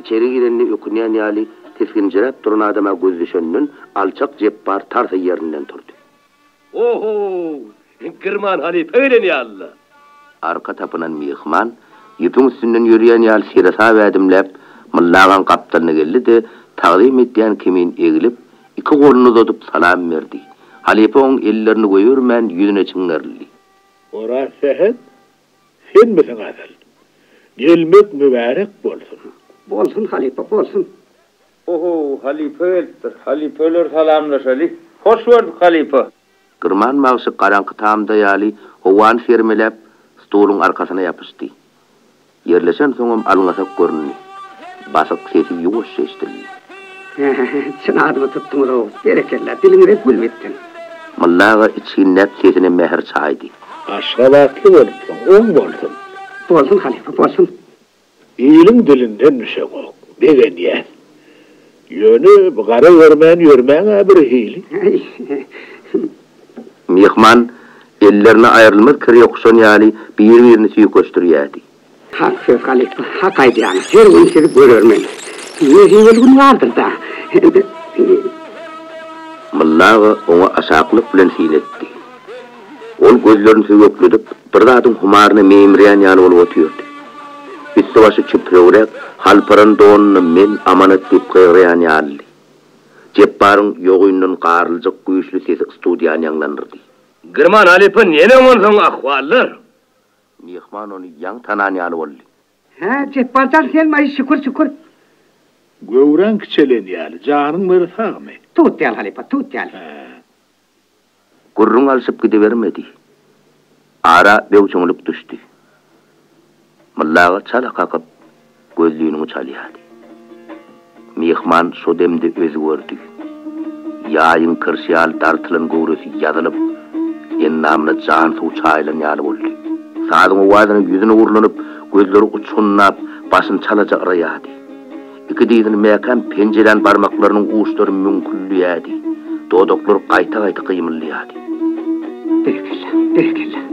İçeri girenni ökünýän ýaly teskinjirap duran adama göz düşennin alçak Jeppar tarsa yerinden turdy. Oho! Girman Halife öyle ýaly. Arka tapınan mihman, yipin üstünden yürüyen yal sirasa vädimläp, mullagan kaptanına geldi de, taqdim etdiyen kimin egilip, iki golunu dodup salam verdi. Halife on ellerini koyurmen yüzüne çıngarlı. Ora sehet, sen misin adal? Gelmek mübarek bolsun. Bolsun halife bolsun. Oho, Halife eldir. Halifeler salamlaşaly. Hoş gördük Halife. Gırman mağsı qarankı tamda yali, hovan fermelep, stolun arkasına yapıştı. Yerleşen soňam alňasak görünni. Basyk sesi ýuwaş eşdildi. Sen adıma tuttum o. Berekella dilini gül ettin. Mullaga içkin nep sesine meher çaydı. Aşgabatly bolsun, oň bolsun. Bolsun halife bolsun. İyiliň dilinden düşe gok. Degen ýa. Ýöne gara görmän ýörmän bir hili. Mihman ellerine ayrılmaz kiri yokşan yali bir-birini süyük gösteriyedi. Hak söz halife. Hak aydı yani. Her gün seni görürmen. Yüzün gün vardır da. Mullaga ona asaklık bilen sinetti. Ol gözlerini süyöklüdüp, bir dadın humarını memriyan yani olup otuyordu. Çıprövrek, halparan doğununu men amanat dip kıyrayan yalli. Cepparın yoğuyunun qarılcık güýçli sesi studiýany ýanglandyrdy. Girman Halife nene bolsun ahwallar? Mihman onu yaň tanan boldy. Ha, ceppardan sen may şükür şükür. Göwren kiçelen ýaly, janyň bir sagmy. Tut gel halife, tut gel. Gurrun alışıp gidivermedi. Ara bewçoňluk düşdi. Mullağa çala kakıp gözlüğünü çalýardy. Mihman şu demde özü gördü. Yayın kırşyal dartılan gowrasy ýazylyp, en namına can su çaylan ýaly boldy. Sadyň wadyny ýüzüne urlanyp, gözleri uçunnap, başyn çalaja araýardy. Iki diýdin mekan penjeren barmaklarynyň uçdary mümkünliýädi. Dodoklar gaýta-gaýta gyýmylýardy. Dökülä, dökülä.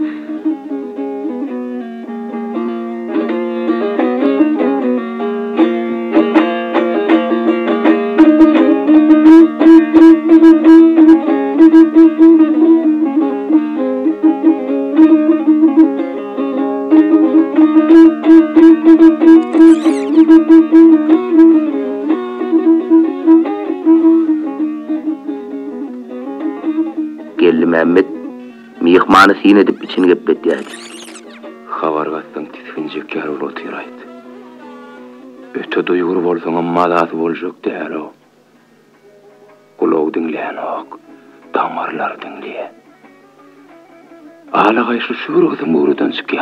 анысы енедіп ішін кеп кетті әді хабарға аттың тітхін жекке арыр отыр айт өте дұйғыр болсаңы мадаты бол жоқ дәрі құлау діңлен оқ тамырлар діңле. Алағайшы шүрігдің бұрыдан сүкке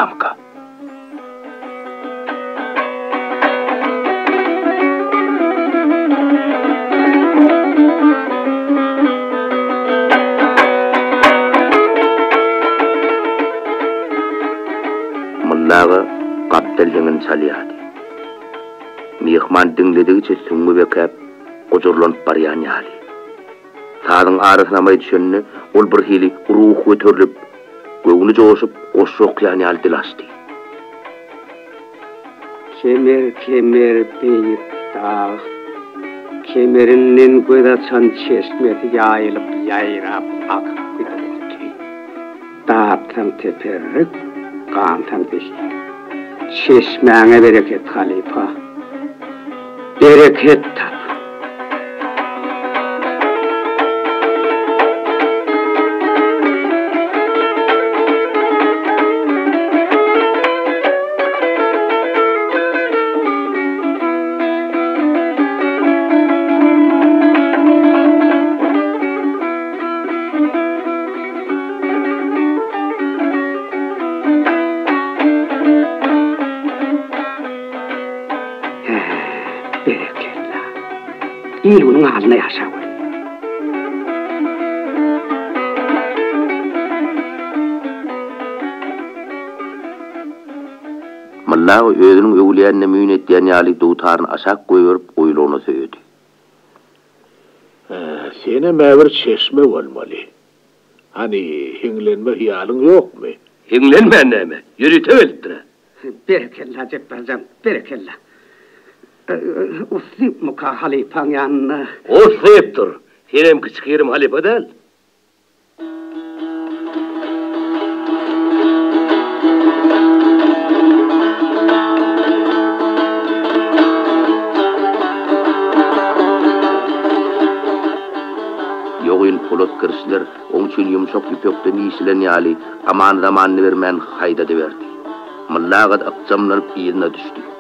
аттелдеңін салияды. Мейхман діңдедігіче сүңгі бекәп, құзырланып бариян яли. Садың арысынамай түшенні, ол бір хилі рух өтірліп, көңілі жоғышып, ошшоқ яни алдылашты. Кемер, кемер, бейіп тағы, kemerinden göz açan çeşmesi yayılıp yayrap akıp gidiyordu. Dağıttan teperrik, kantan. Çeşmeğine bereket halifa. Bereket tap. Haline yaşa koy. Mallağı özünün öwliýänine müýün etdiýän ýaly dowtaryny aşak goýup goýulgyna söýedi. Sene mäbir çeşme bolmaly. Hani hinglenme hiýalyň ýokmy? Hinglenme näme? Ýürüte belipdir. Bereketla Cebbarcan, bereketla. Usip muka halipan yanına. Usip'tir. Hirem küçük hirem halipa değil. Yoğun polot kırsılar, onun için yumuşak ipekten iyisilen yali, aman zamanını vermen hayda de verdi. Mıllağat akçamlanıp yerine düştü.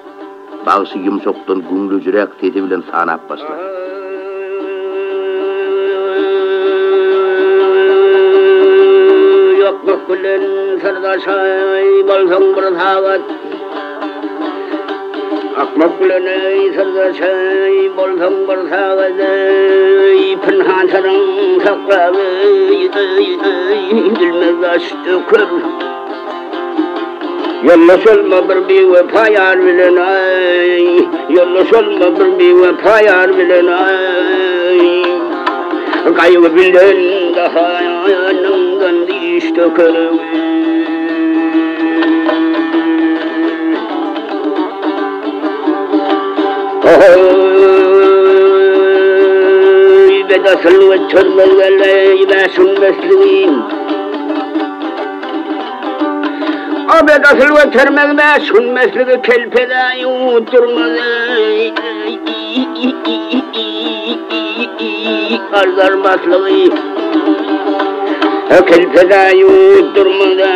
Bagsy ýumşakdan güňlü jürek tedi bilen sanap başlady. Yokluk bilen sırdaşay bolsaň bir tagat. Akmak bilen ey sırdaşay bolsaň bir tagat. Pinhan tarın saklaby dilmez açtı kör. Yalnız olma يلسل مبربي وفايان بلناي يلسل مبربي وفايان بلناي قايب بلن دهايا نمغن ديشتكلوي إذا دخلوا التربة ولا إذا سمسلين Abed asıl ve termezme sünmesligi kelpede yutturmadı. Arzar maslığı Kelpede yutturmadı.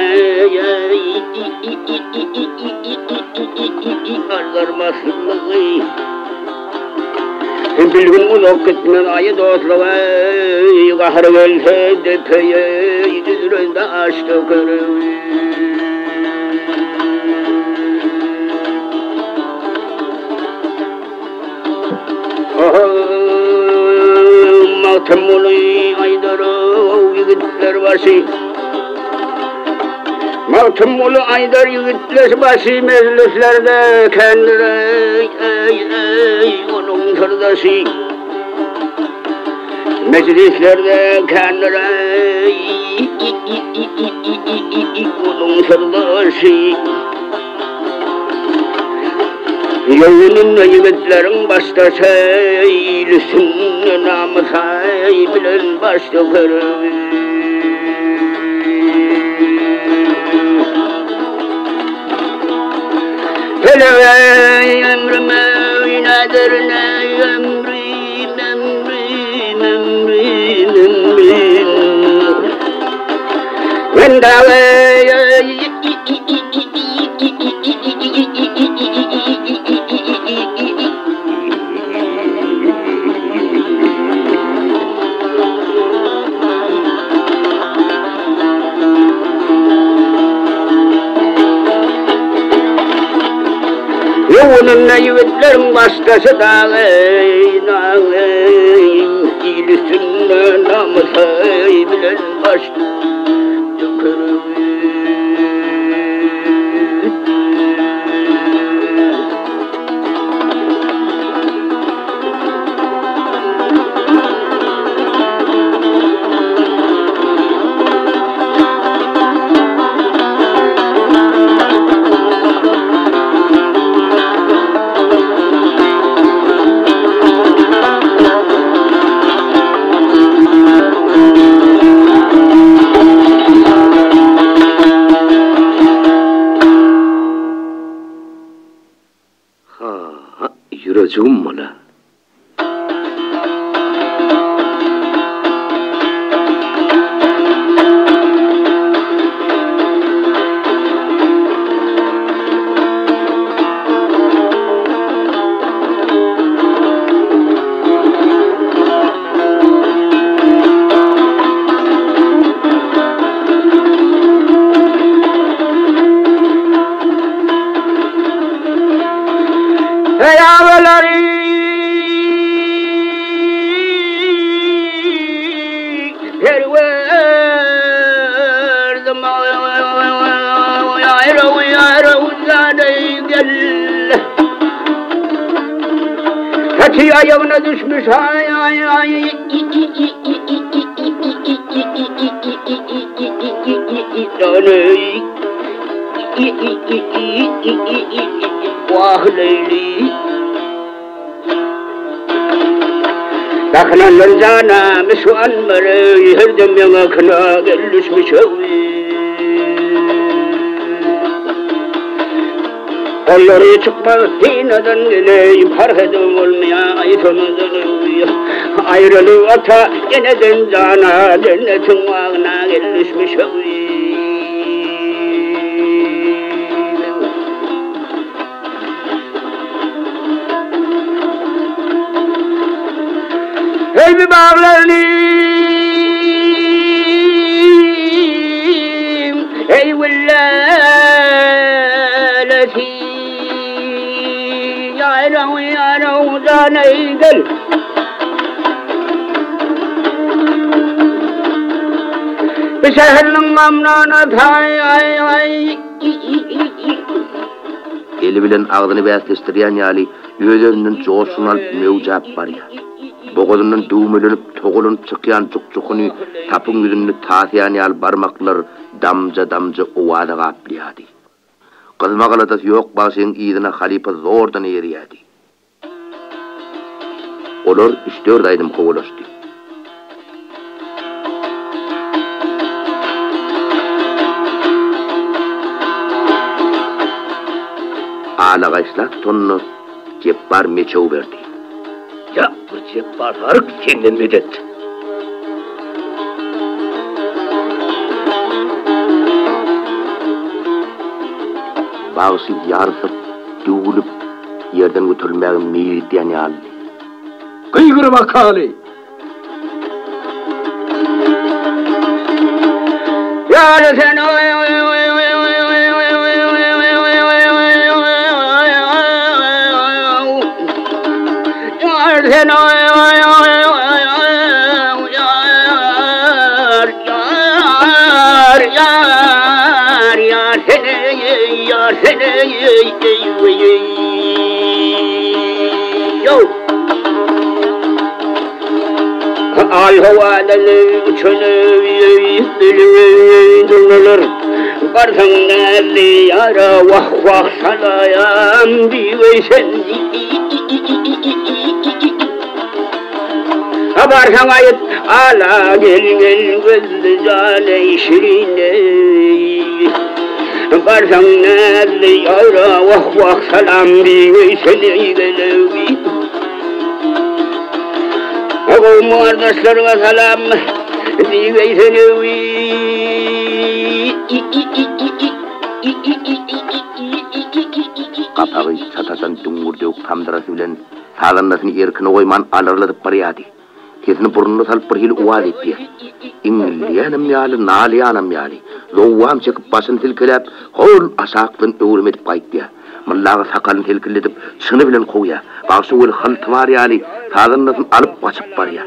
Arzar maslığı Bilgin ulu kıtmen ayı dostluğu Kahır gelse de peye Düzründe açtı kırığı Matmulu aydara yigitler başı. Matmulu aydar yigitler başı meclislerde kendine ey ey onun sırdaşı Meclislerde kendine onun sırdaşı Yolunun yigitlerin başta seylisin namı sahibilen başta kırı Hele emrime nedir ne emrim emrim emrim emrim Ben Yolunun yüvetlerin başkası dağın ağın İlüsünle namı sahibilen baş فالزانا مسوان مري هردم يمكنا قل اسم شوي Kolları çıkmaz dinadan geleyim Farhedim olmaya ayıtamadım Ayrılık ata yeneden cana Cennetin vağına gelmişmiş olayım বাবলানি এই উল্লালথি يعلم يعلم زانيد بسهل ممنون ثاي اي اي എലിവിലൻ ആകതിന് വ്യാസ സ്ത്രീയാഞ്ഞാലി യുവജനും ചോഷണൽ മ്യൂജാ പറയാം boğazından düğmelenip toğulunup çıkyan cukcukunu tapın yüzünü tasiyani yal barmaklar damca damca ovada gapliyadi. Kızma galatas yok başın iyidine halipa zordan eriyadi. Olur üç dört aydım kovulaştı. Ala islat tonunu cebbar meçev verdi. Yaptıcı barbarlık kendin bidet. Bazı yarısı duvulup yerden götürülmeyen miydi yani aldı. Kıygırı bakalı. Yani sen oy oy oy. Ay yo havadan uçanı dönülür Karsan geldi yara vah vah sana kabar hanayet ala gel gel gözlü zale şirine Barsan nazlı yara vah vah salam bi ve seni velevi Oğlum kardeşler ve selam bi ve seni Kapağı çatasan dungur dök pamdıra söylen, sağlanmasını erkine koyman alırladık bari adi. إذن برنا ثال برهيل أوالي بيه إن الليانا ميالي ناليانا ميالي ذوام شك باسن تلك لاب هول أساقتن أول ميت بايك بيه من لاغ ثقالن تلك لدب سنبلن خويا باقسو الخل تماريالي ثاذن نتن ألب باشب باريا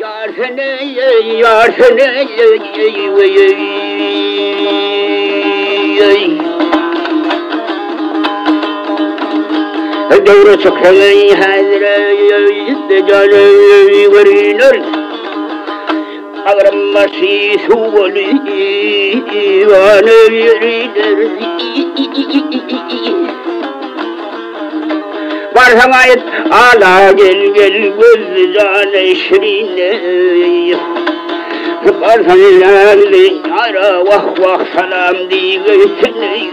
يار سني يار سني دور چکرانی حاضر استجال ورینر اگرم مرسی سولی وان یریدر بار سمایت آلا گل گل گل جان شرین Kıpar sanılarlı ara vah vah salam diye seni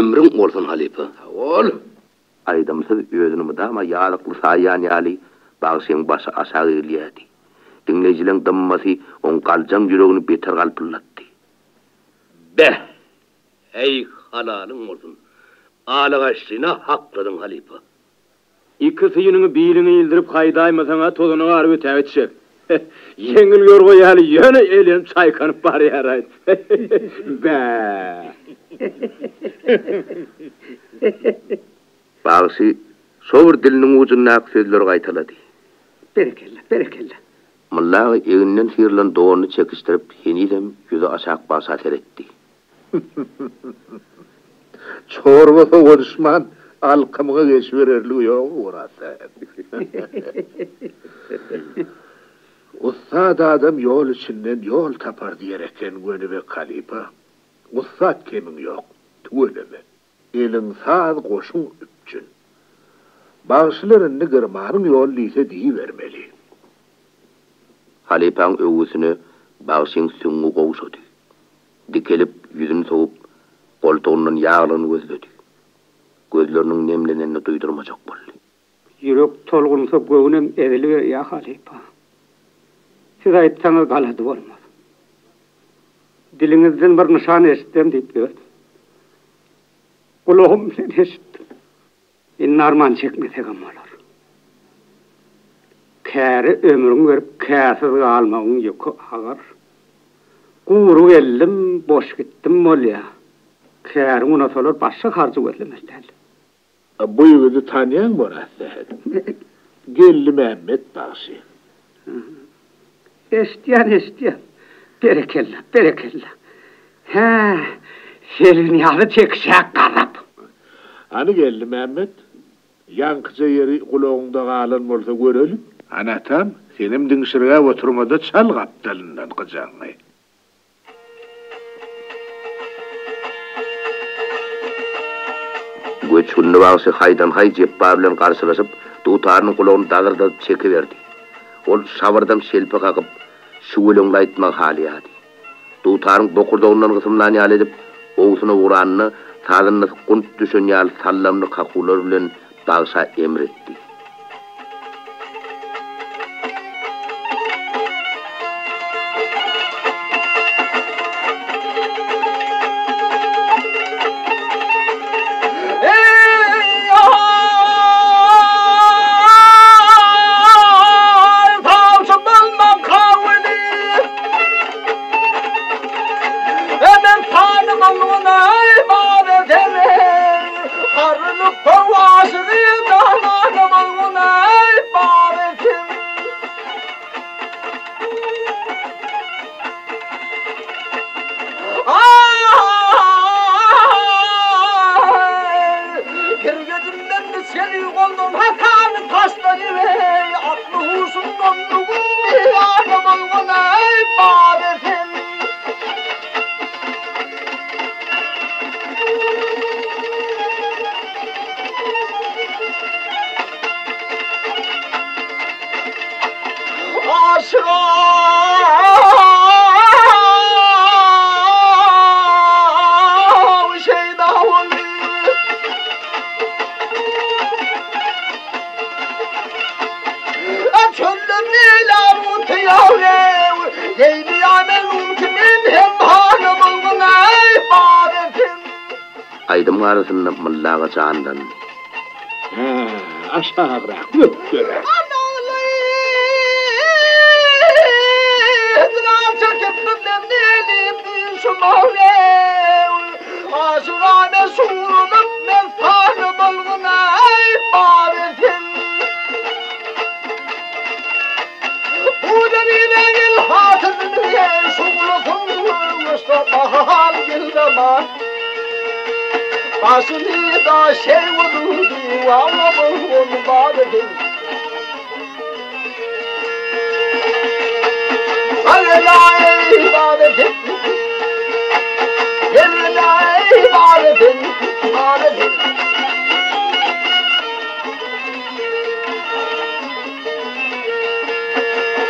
ömrün olsun halipa. Ol. Aydamsız özünü da ama yarıklı sayan yali bağışın başı aşağı iliyedi. Dinleyicilerin damması on kalcam yüreğini beter kalpırlattı. Be! Ey halalın olsun. Ağlagaşlığına hakladın halife. İki sıyınını birini ildirip haydaymasana tozunu harbi təvitşir. Yengil yorgu yali yöne elin çaykanıp bari yaraydı. Be! Bağışı sobur dilinin ucunna sözler gaytaladı. Berekella, berekella. Mullağı evinden sıyırılan doğunu çekiştirip yeniden yüzü aşağı basa teretti. Çorba konuşman alkımına geçverirliği yok orası. Ustad adam yol içinden yol tapar diyerekten gönü ve kalipa. gussat kemin yok, tuğulemi. Elin saz koşun üpçün. Bağışlarını gırmanın yol lise diyi vermeli. Halipan övgüsünü bağışın süngü kovuşudu. Dikelip yüzünü soğup, koltuğunun yağlığını gözledi. Gözlerinin nemlenenini duydurmacak bolli. Yürek tolgunsa göğünem evli ya halipa. Siz aytsanız galadı olmaz. dilinizden bir nişan eşitdim deyip diyor. Kulağım sen eşittim. Inni arman çekmesek amalar. Käri ömrüň berip käsiz galmagyň ýöki agar. Guru ellim boş gitdim molya. Käri ona solar başga harjy berlemestel. Bu ýygdy tanýan bolsa. Gelli Mehmet bagşy. Eşdiýän eşdiýän. Berekella, berekella. He, selin yalı çekşek karap. Hani geldi Mehmet? Yankıca yeri kulağında kalan bolsa görelim. Anatam, senim dinşirge oturmada çal kaptalından kıcanmayı. Göç hünni bağısı haydan hay cepba bilen karşılaşıp, tutarının kulağını dağırdalıp çekiverdi. Ol şavırdan şelpe kakıp, şu ölümle aitmak hali yadi. Dutarın bokurdağından kısımdan yal edip, oğusuna vuranını, tadını kunt düşün yal sallamını kakular bilen dağşa emretti.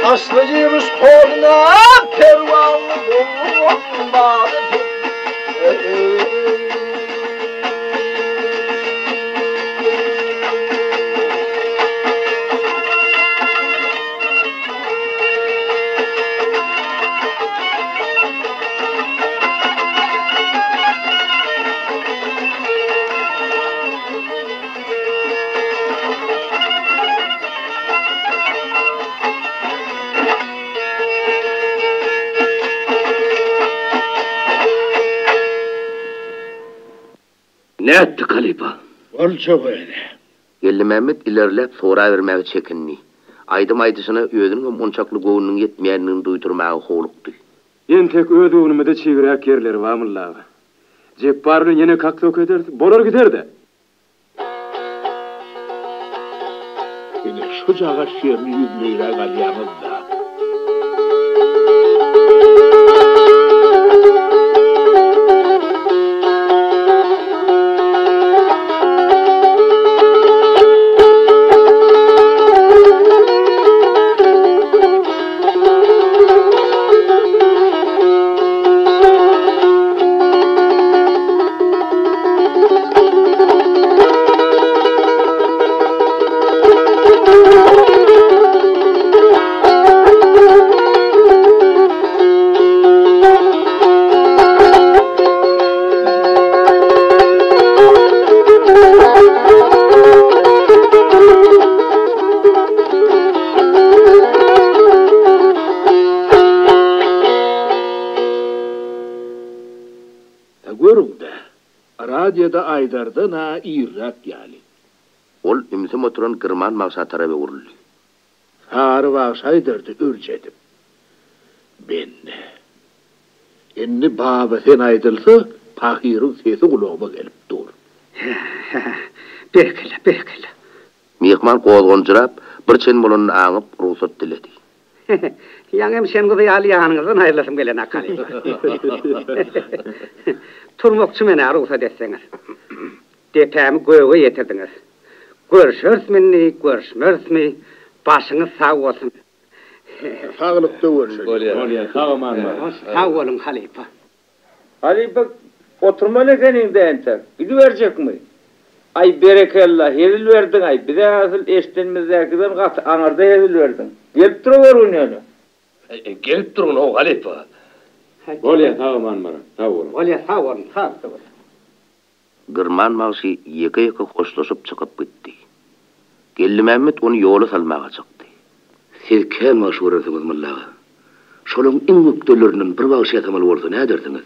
Aslıcımız koluna pervanlı bu Ol çok öyle. Gelli Mehmet ilerlep sora vermäge çekinni. Aydym aydysyna özüniň onçakly gowunyň yetmeýändigini duýdurmagy howlukdy. Ýen tek öz öwünimde çigiräk yerleri barmylla. Jepbarly ýene kaktok ederdi, bolar giderdi. Ene şu jaga şeýerli ýüzlüýrä galýamyz da. Radyoda aydarda na irrak yani. Ol ümsüm oturan gırman maqsa tarabe uruldu. Sarı vaksaydardı ürcedim. Ben de. Enni baba sen aydılsa, pakirun sesi kulağıma gelip dur. Berkele, berkele. Mihman qoğulğuncurap, bir çen bolonunu ağıp ruhsat diledi. Yangem sen gibi yali yanınızdan ayrılasım gelen akali. turmokçu meni rusa deseniz. Depemi göğe yetirdiniz. Görüşürüz minni, görüşmürüz mi? Başınız sağ olsun. Sağlıkta görüşürüz. Sağ olun. Sağ olun halifa. Halifa oturmalı senin de enter. Gidi verecek mi? Ay berekallah, helil verdin ay. Bir de asıl eştenmizdekinden kat anarda helil verdin. Gelip duruverun yani. E, e, gelip durun o halifa. Bolya tawman mara, tawol. Bolya tawol, tawol. Gırman mağşi yeke yeke hoşlaşıp çıkıp gitti. Gelli Mehmet onu yola salmağa çıktı. Siz kim maşhur ediniz mullağa? Şolun en müktülörünün bir bağışı yatamal oldu ne derdiniz?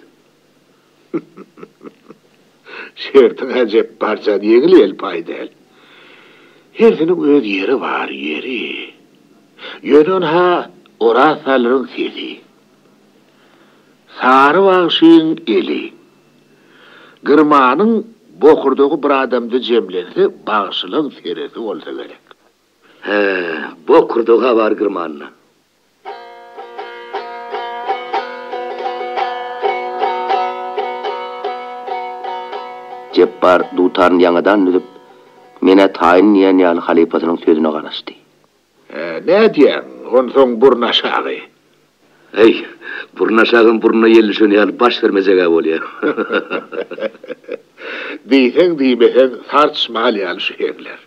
Şertin acep parça diyegil el paydel. Herfinin öz yeri var yeri. Yönün ha orasalırın sizi. сары бағшиын елей. Гырманың боқырдығы бір адамды жемленді, бағшылың сересі олса керек. Ә, боқырдыға бар гырманына. Жеппар дұтарын яңадан үліп, мені тайын нияң-ниян халипасының сөзіне қанасты. Ә, не дейін, ғын соң бұрнаша? Hey, burun aşağın burnuna yerleşen yani baş vermezege oluyor. Diysen diymesen tartışmalı yani şu evler.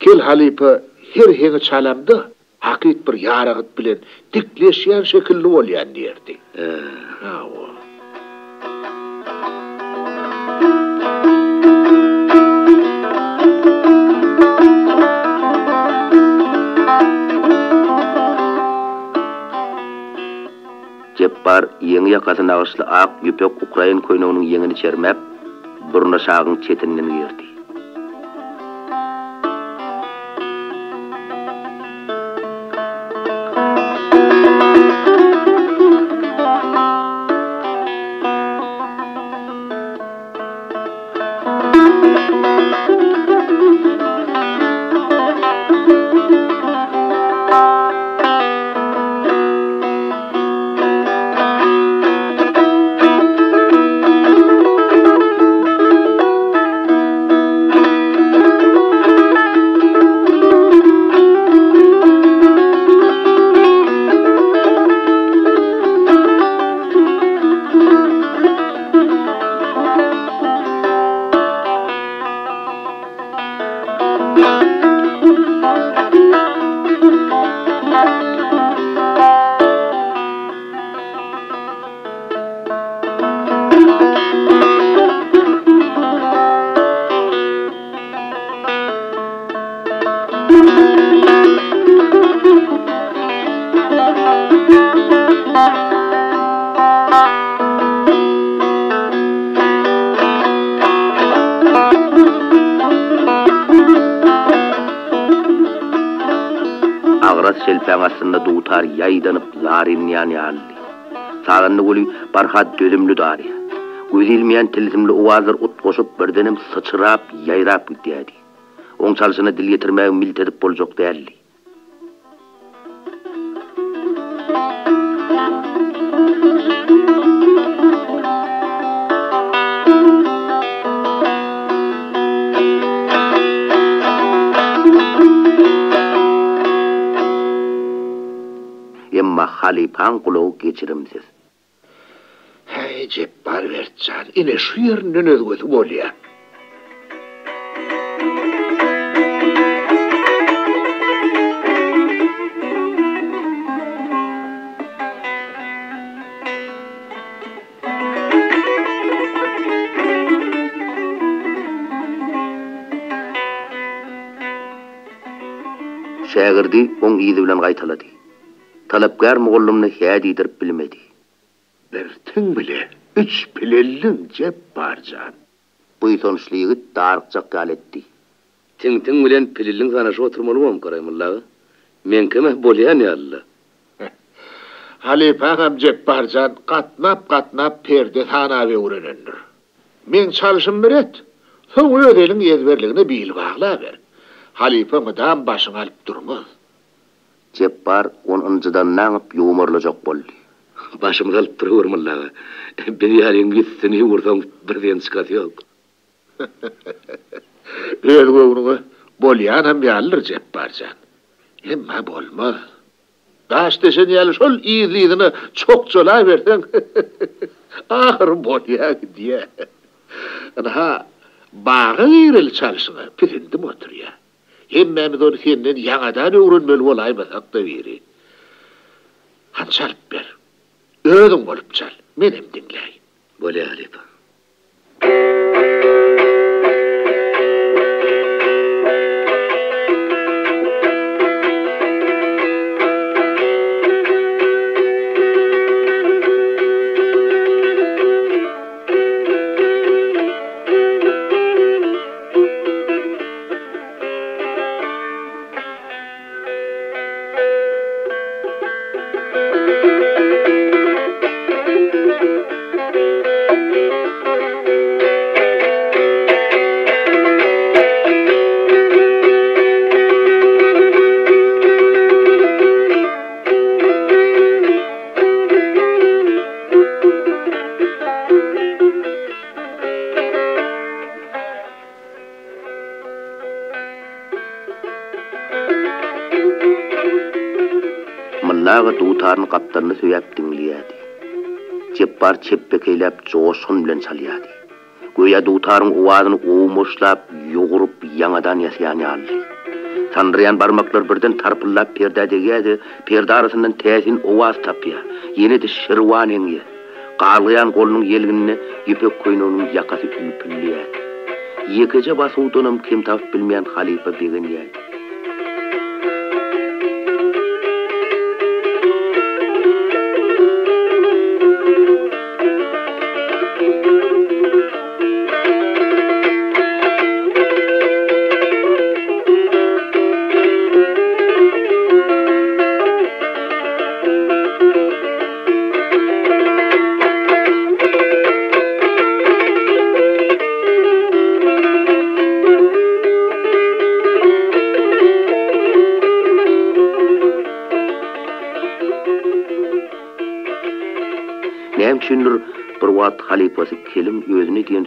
Kel halipa her heni çalamdı, hakik bir yarağıt bilen dikleşen şekilli olyan derdi. He. Ha o. деп бар еңі яқатын ағышлы ақ юпек украин көйнеуінің еңіні шермеп бұрны шағың шетіннен ерді Gözilmeýän tilsimli owazlar ut goşup birdenem sıçrap ýaýrap gitýärdi. Oň çalşyna dil ýetirmäg milt edip boljak däldi. Emma halipan kulağı geçirimsiz. Recep Barvertsan, ine şu yerinin özgözü bolya. Şagirdi on iyidi bilen gaýtalady. Talapgar mugullumny hädidirip bilmedi. bertin bile üç pilellin cep barcan. Bu sonuçluygu darıqcaq galetti. Tin tin bilen pilellin zanaşı oturmalı mı karaymallağı? Men kime bolyan yalla. Halife ağam cep barcan katnap katnap perde hanavi urenendir. Men çalışım biret. Soň ödelin ezberligini bil bagla ber. Halife mıdan başyň alyp durmaz. Cebbar 10-njydan naňyp ýumarlajak boldy. Başım kalıp bir vurmallağı. Beni halin gitsini vursan bir den çıkat yok. Öyle gövruğu, bolyan hem yalır cebbarcan. Hemma bolma. Daş desen yalı şol iyiliğine çok çola verden. Ahır bolyan diye. Ha, bağı gayril çalışına pirindim otur ya. Hem Hemmemiz onu senden yağadan öğrenmeli olaymasak da veri. Han çalıp ber. Ödüm bolup çal. Menem dinläýin. Bolýar Halipa. barcheppa kaylab jo'shqin менен чалияды go'yo dutarning ovozini o'mo'shlab yug'urib yangidan yasayanyardi sanrayan barmoqlar birdan tarpillab perda degadi perda orasidan tezin ovoz tapya yenida shirvon engi qarg'ayan qo'lining колунун ipak ипек yaqasi якасы pillayadi yekaja basuv do'nim kim ким bilmayan xalifa begin yaydi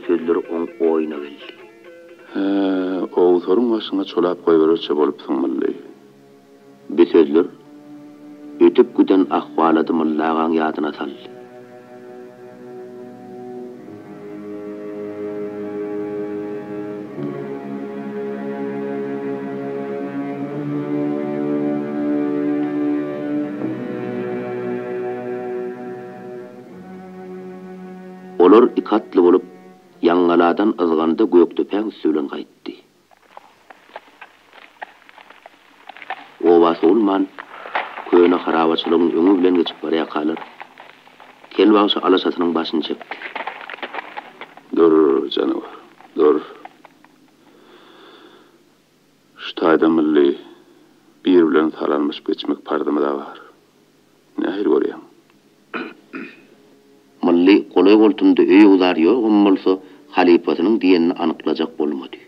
oň oýuna geldi. He, oğuzların başına çolap koyvererçe bolupsun milli. Bu sözler ötüp giden ahvalady mullagan ýadyna saldy. Olar ikatly bolup yaňaladan ızganda gökdepäň üstülen gaýtdy. Owa solman köne harawaçylygyň öňü bilen geçip barýa kalar. Kelbaşy alasatynyň başyny çekdi. Dur canavar, dur. Ştayda milli bir bilen talanmış geçmek pardymı da var. Nähir görýän? Milli golay boltunda öýe ular ýok, bolsa halipasynyň diýenini anyklajak bolmady.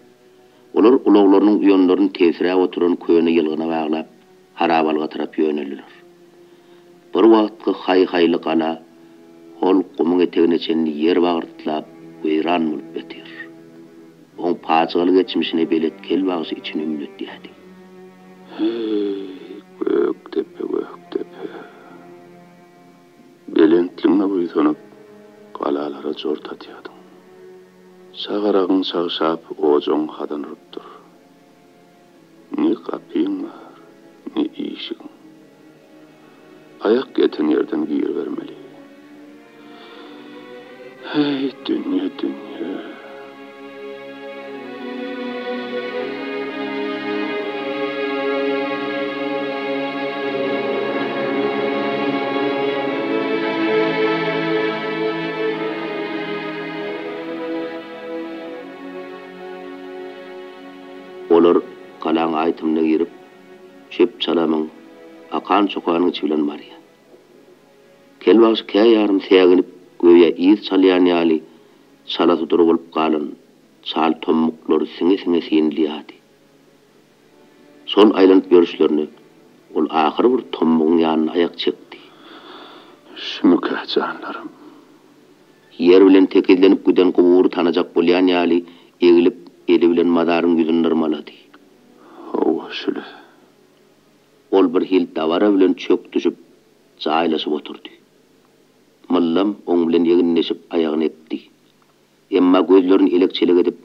Olar ulaglarynyň uýanlaryny tesirä oturan köne ýylgyna baglap, harabalga tarap ýöneldiler. Bir wagtky hay-hayly gala hol gumyň etegine çenni ýer bagyrtlap, weýran bolup betir. Oň paçaly geçmişine belet kel bagsy için ümmet diýdi. Gök tepe, gök tepe. Belentliňe buýsanyp galalara jor tatýadym. Sagaragın sağşap ojoň hadan rupdur. Ni kapyň var, ni işiň. Ayak geten yerden giyir vermeli. Hey dünya dünya. Olar galan aytymna girip şep çalamın akan sokağının çivilen var ya. Kelbağız kaya yarım seyaginip göğe iz çalyan yali sala tuturu olup kalın sal singe sine sine siniliyadi. Son aylanıp görüşlerini ol ahir bir tommuğun yanına ayak çekti. Şümükah canlarım. Yer bilen tekillenip güden kubuğuru tanacak bolyan yali egilip Елі мадарын күзін нұрмалады. Оу, шүлі. Ол бір хил тавара білен чөк түшіп, жайласып отырды. Мыллам оң білен егін егіннесіп аяғын етті. Емма көзлерін елекчелік етіп,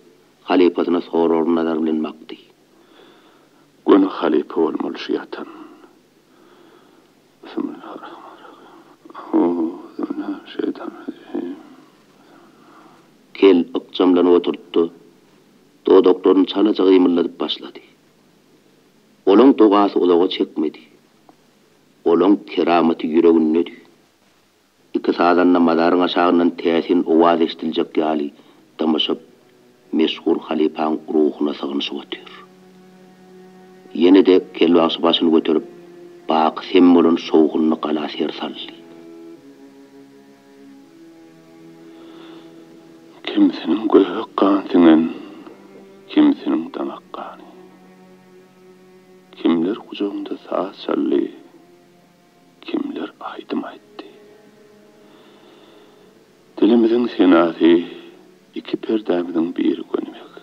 халипасына сор орнадар білін мақты. Гөні халипа олмал шиятын. Кел ұқсамдан отыртты. Dodokların çanaca gıymırladıp başladı. Olon dogası olağa çekmedi. Olon kerameti yüreğin nödü. İki sağdanla madarın aşağından tesin ovaz eştilecek yali damaşıp meşhur halipan ruhuna sığınışı otuyor. Yine de kelvası başını götürüp baq semmolun soğuğunu qala sersalli. Kimsenin gözü qan kimsenin damak kany. Kimler kucağında sağ salli, kimler aydım aytdy. Dilimizin senati iki perdämizin biri gönümek.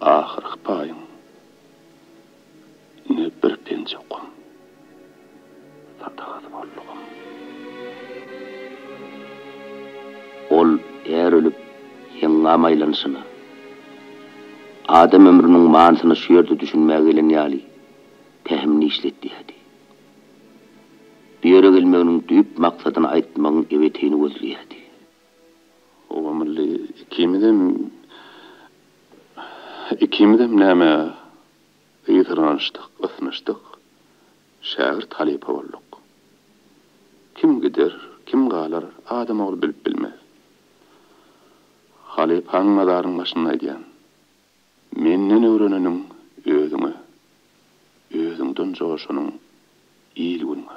Ahyrky paýyň. Ne bir pençe kum. Sadagat bollugum. ol eğer ölüp hengamaylanışını, adam ömrünün manasını şu yerde düşünmeye gelen yali, tehimini işletti hadi. Bir yere gelmeğinin düyüp maksadını aytmanın eveteyini gözlüyor hadi. Ova milli ikimidem ikimidem näme ýytranışdyk, ısnışdyk. Şägir talipa bolduk. Kim gider, kim galar, adam ol bilip bilmez. Halipaň madaryň başynda aýdýan. Menden öwreneniň özüňe, özüňden joşunyň iyligine.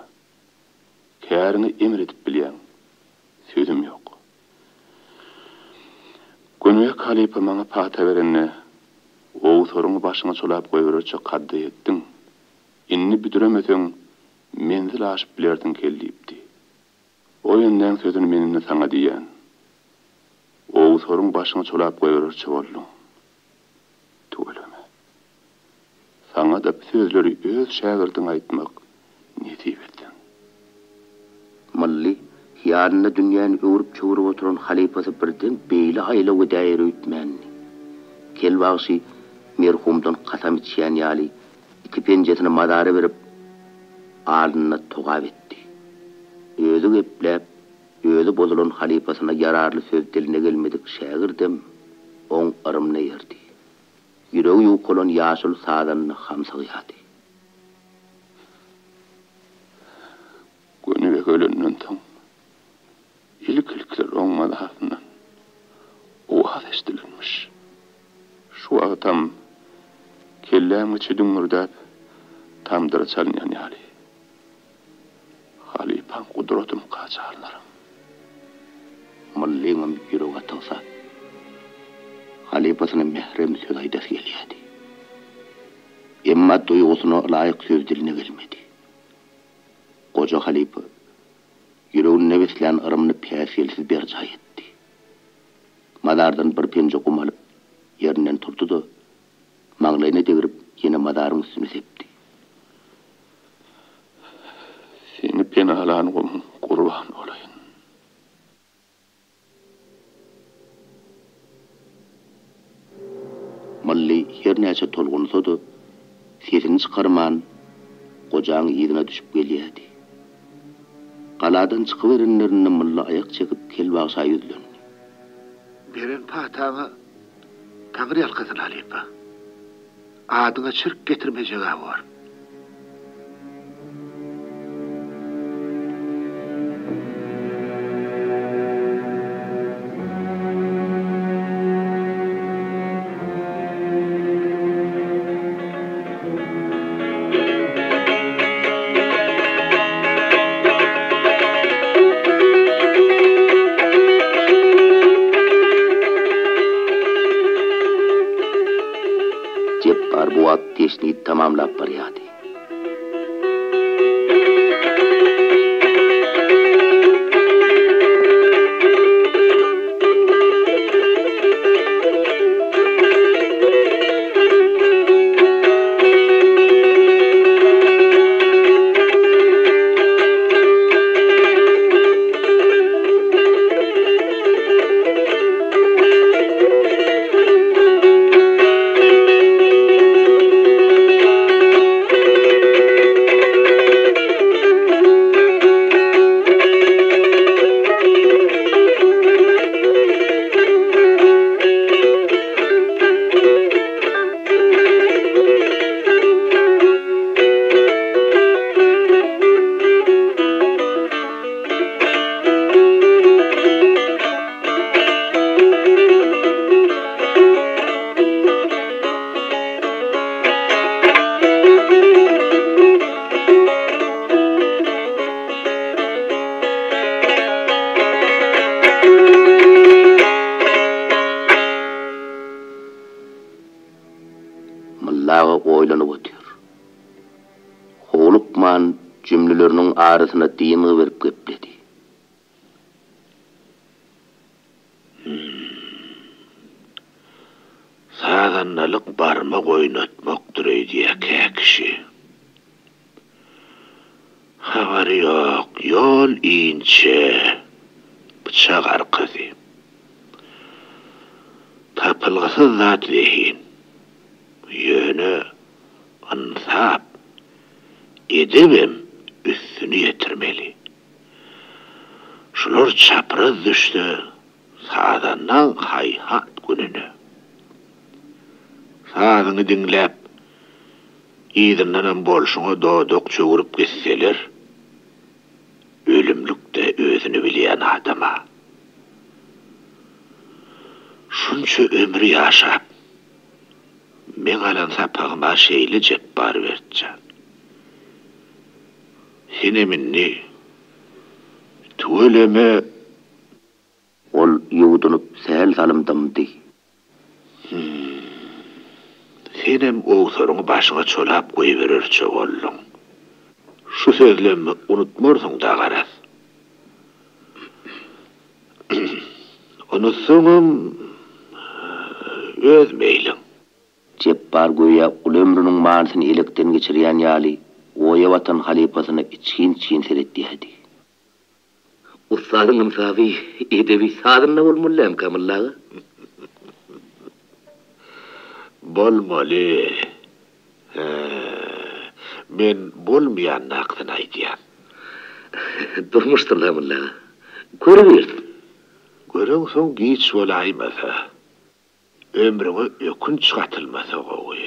Kärini emir edip bilýän. Sözüm ýok. Gönüye kalipa maňa pata berenne, owu soruňy başyňa çolap goýberçe gaddy etdiň. Inni büdüremeseň, menzil aşyp bilerdiň keldiýipdi. O ýönden sözüni menimle saňa diýen. Owu soruň başyňa çolap goýberçe bolýan. аңыдап сөздері өз шәгірдің айтмақ не дей еттің мылли хиярына дүнияны өүрүп чөгүрүп отуран халифасы бирден бейли айлауга дээри үтмәнни кел багыши мерхумдан касам ичиян яли ики пенжесине мадары берип ардына тугап этти өзү кеплеп өзү бозулан халифасына ярарлы сөз тилине келмедик шәгирдем оң ырымына ерди yüreği yukulan yaşıl sağdan hamsa gıyadi. Gönü ve gölünden tam, ilik ilikler olmadı hafından, o hal estilinmiş. Şu adam tam, kellam içi dümürdap, tam dıraçalın yani hali. Halipan kudrotum kaçarlarım. Mırlığım yüreğe tılsat. қалипасының мәһрем сөз айтас келеді иммат дұйғысына лайық сөз тіліне келмеді қожа халипа жүрегіне бесілген ырымны пәселсіз берджа етті мадардан бір пенже құмалып ерінен тұрды да маңлайына дегіріп ені мадарын үстіне септі сені пеналанғым құрбан болайын malli her näçe tolgunsodu, sesini çıkarman, gojaň ýerine düşüp gelýärdi. Galadan çykyberenlerini mulla ayak çekip kel wagşa ýüzlendi. Beren pahtamy Tagri alkasını alayım ba. Adına çırk getirmeyecek ağı var. хабар жоқ ел инче. пышақ арқа дейм тапылғысыз зат дейін үйені ынсап едібім үстіні етірмелі шұлыр шапырыз дүшті саданнан хайхат күніні саадыңы діңлеп Идімнінен болшыңы додық чөгіріп кетселер, өлімлікті өзіні білген адама. Шыншы өмірі ашап, мен алан сапағыма шейлі жеп бар бертжан. Сене мінні, түөлеме, ол еудынып сәл салымдымды. Хм senem oğsaryny başyňa чолап goýy bererçe boldum. Şu sözlerimi unutmorsun da garaz. Unutsunum öz meýlim. Ceppar goýa ul ömrüniň maňsyny elekden geçirýän ýaly oýa watan بولمو ليه من بولميان ناقدن ايديان durmuşturlar bunları. Görüverdim. Görüyorsan giyit söyleyeyim efe. Ömrümü ökün çıkartılmasa koyu.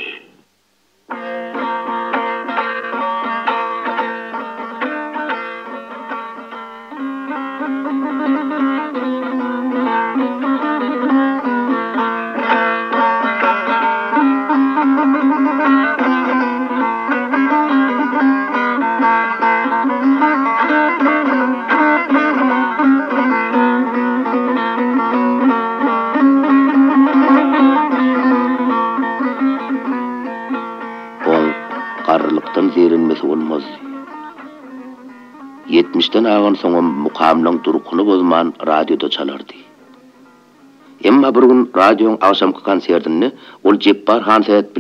Mister आँगन संगम मुखाम लंग तुरु खुनो बोधमान राडियो दो छलर्दी एम्मा बरुन राडियो आवसम कान सेर्दन्ने उल जेप्पार हान सेत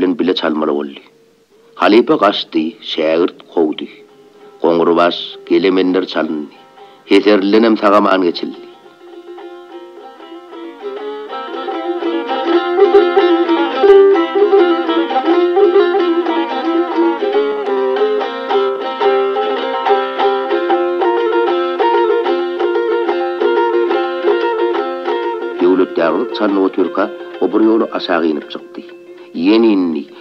халипа гашты шәгірт қоуды қоңырбас келемендер салынды хезерленем сағаман кечилди чан отырка обыр жолу аса чыкты Ене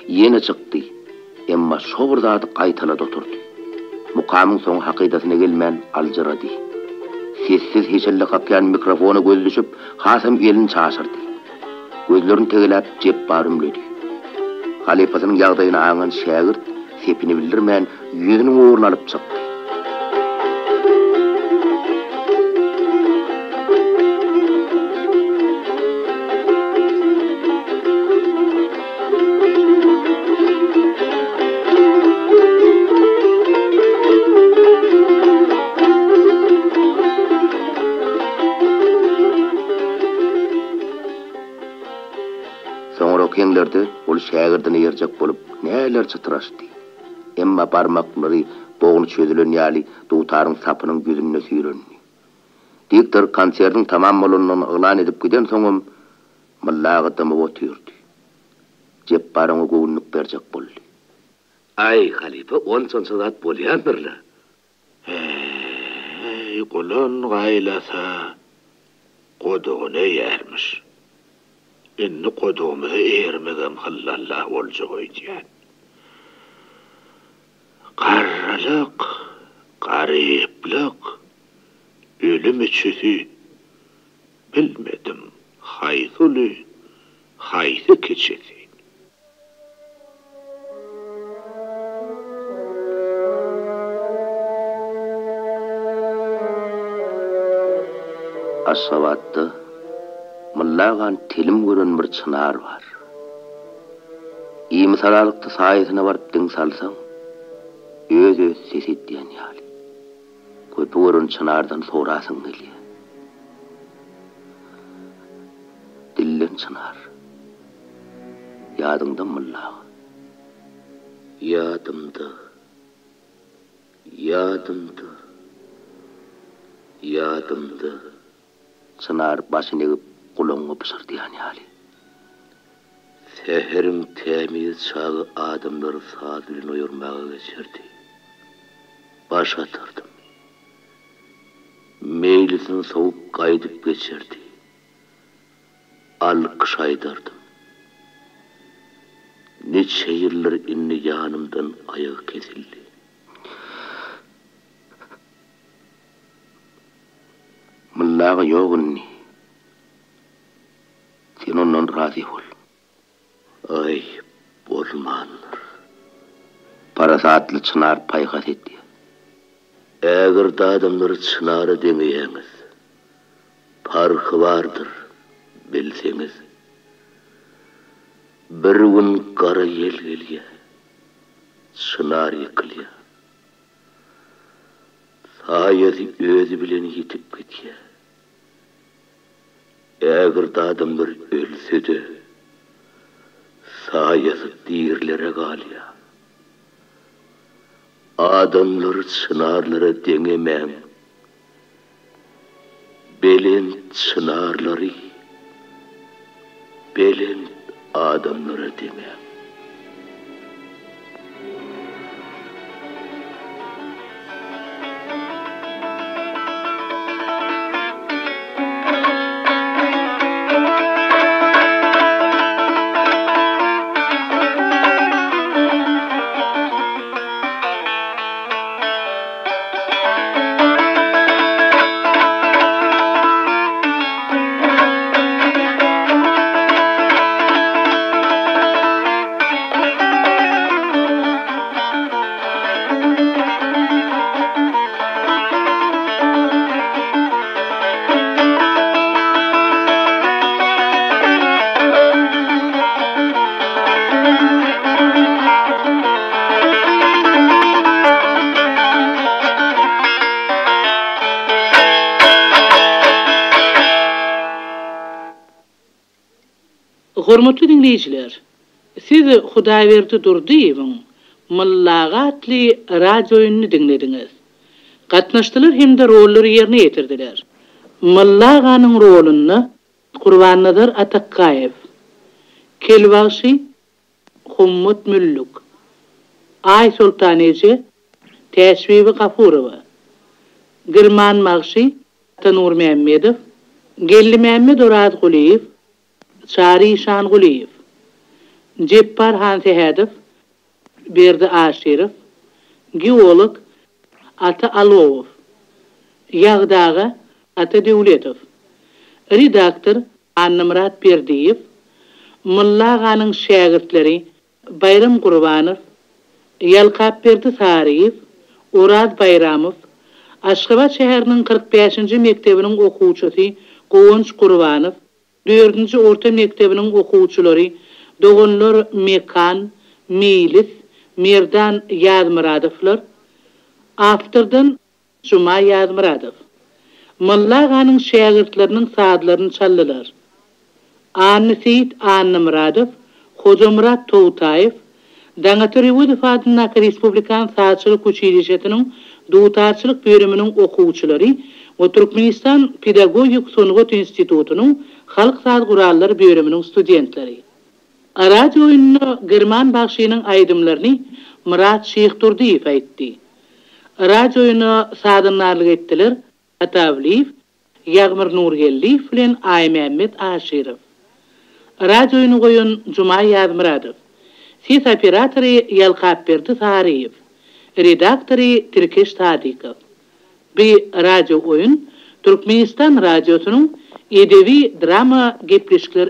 ени чыкты эмма собырдады кайталап соң хакыйдатына келмен алжырады sessiz heşelle kapyan mikrofonu göz düşüp Hasım elini çaşırdı. Gözlerini tegelap cep barımlödü. Halifasının yağdayını ağan şagirt sepini bildirmän yüzünü. şägirdini gerjek bolup näler çytraşdy. Emma barmakları boğunu çözülen yali dutarın sapının gözününe süýrendi. Diktor konsertin tamam bolanyny ýlan edip giden soňum mullaga tamy oturdy. Jepparyň gogunlyk berjek boldy. Ay halife on son saat bolýanmyrlar. Hey, golan gaýlasa godugyny ýermiş. Inni godugymy ermegem hallallah bolja goýdýan. Qarralyk, garyplyk, ölüm içisi bilmedim. Haythuli, haythy keçedi. Aşgabatda мындаган тілім көрөн чынар бар иймсалалыкты сайысына барып дің салсаң өз өз сесет диян яли көпі көрөн чынардан келе диллен чынар мыллағы ядымды ядымды ядымды gulaňy pysyrdyýan ýaly. Seherin temiz çağı adamları sadilin oyurmağa geçirdi. Baş atırdım. Meylisin soğuk kaydıp geçirdi. Alkış aydırdım. Neçe yıllar inni yanımdan ayağı kesildi. Mullaga yogunni. Sen ondan razı ol. Ay, bolmanlar. Parasatlı çınar paygat etdi. Eğer da adamları çınarı demeyeğiniz, farkı vardır, bilseniz. Bir gün kara yel gelye, çınar yıkılya. Sayesi özü bilen yitip gitye. Әгір дадымдыр өлседі. Саясып дейірлері қалия. Адамлар сынарлары деңемәм. Белін сынарлары, белін адамлары демем. dinleyijiler, siz Hudaýberdi durdyýyň. Mullagatly radioýuny dinlediňiz. Gatnaşdylar hem de rollary ýerine ýetirdiler. Mullaganyň roluny Qurbanadar Atakkaýew. Kelbaşy Hummut Müllük, Ay Sultanyjy Teşvibi Gafurowa, Girman Magşi Tanur Mehmedow. Gelli Mehmed Orad Guliyev, Çari Şan Guliyev. Ceppar Han Sehedif, Berdi Aşirif, Geolog Ata Alovov, Yağdağı Ata Devletov, Redaktor Annamrat Berdiyev, Mulla Ağa'nın şagirdleri Bayram Qurbanov, Yalqap Berdi Sariyev, Urad Bayramov, Aşgabat şäheriniň 45-nji mekdebiniň okuwçysy Gowunç Qurbanov, 4-nji orta mektebinin okuwçylary Doğunlar Mekan, Milis, Mirdan Yadmuradovlar, Aftardan Cuma Yadmuradov. Molla Ganyň şagirdleriniň saatlaryny çaldylar. Anny Seyit Anny Muradov, Hoca Murat Towtaýew, Daňatyrywodow adyndaky Respublikan saatçylyk училищетiniň duwtarçylyk bölüminiň okuwçylary we Türkmenistan Pedagogik Sungut Institutunyň Halk Saat Gurallar bölüminiň studentleri. Радио ünlü German бақшының aydımlarını Мурат Şeyh Turdiyev Радио Radyo ünlü sadınlarlık ettiler Atavliyev, Yagmir Nurgelliyev bilen Ay Mehmet Радио Radyo ünlü koyun Cuma Сес Ses operatori Yalkapberdi Tariyev. Redaktori Tirkeş Tadikov. радио ойын oyun Türkmenistan radyosunun edebi drama geplişkiler.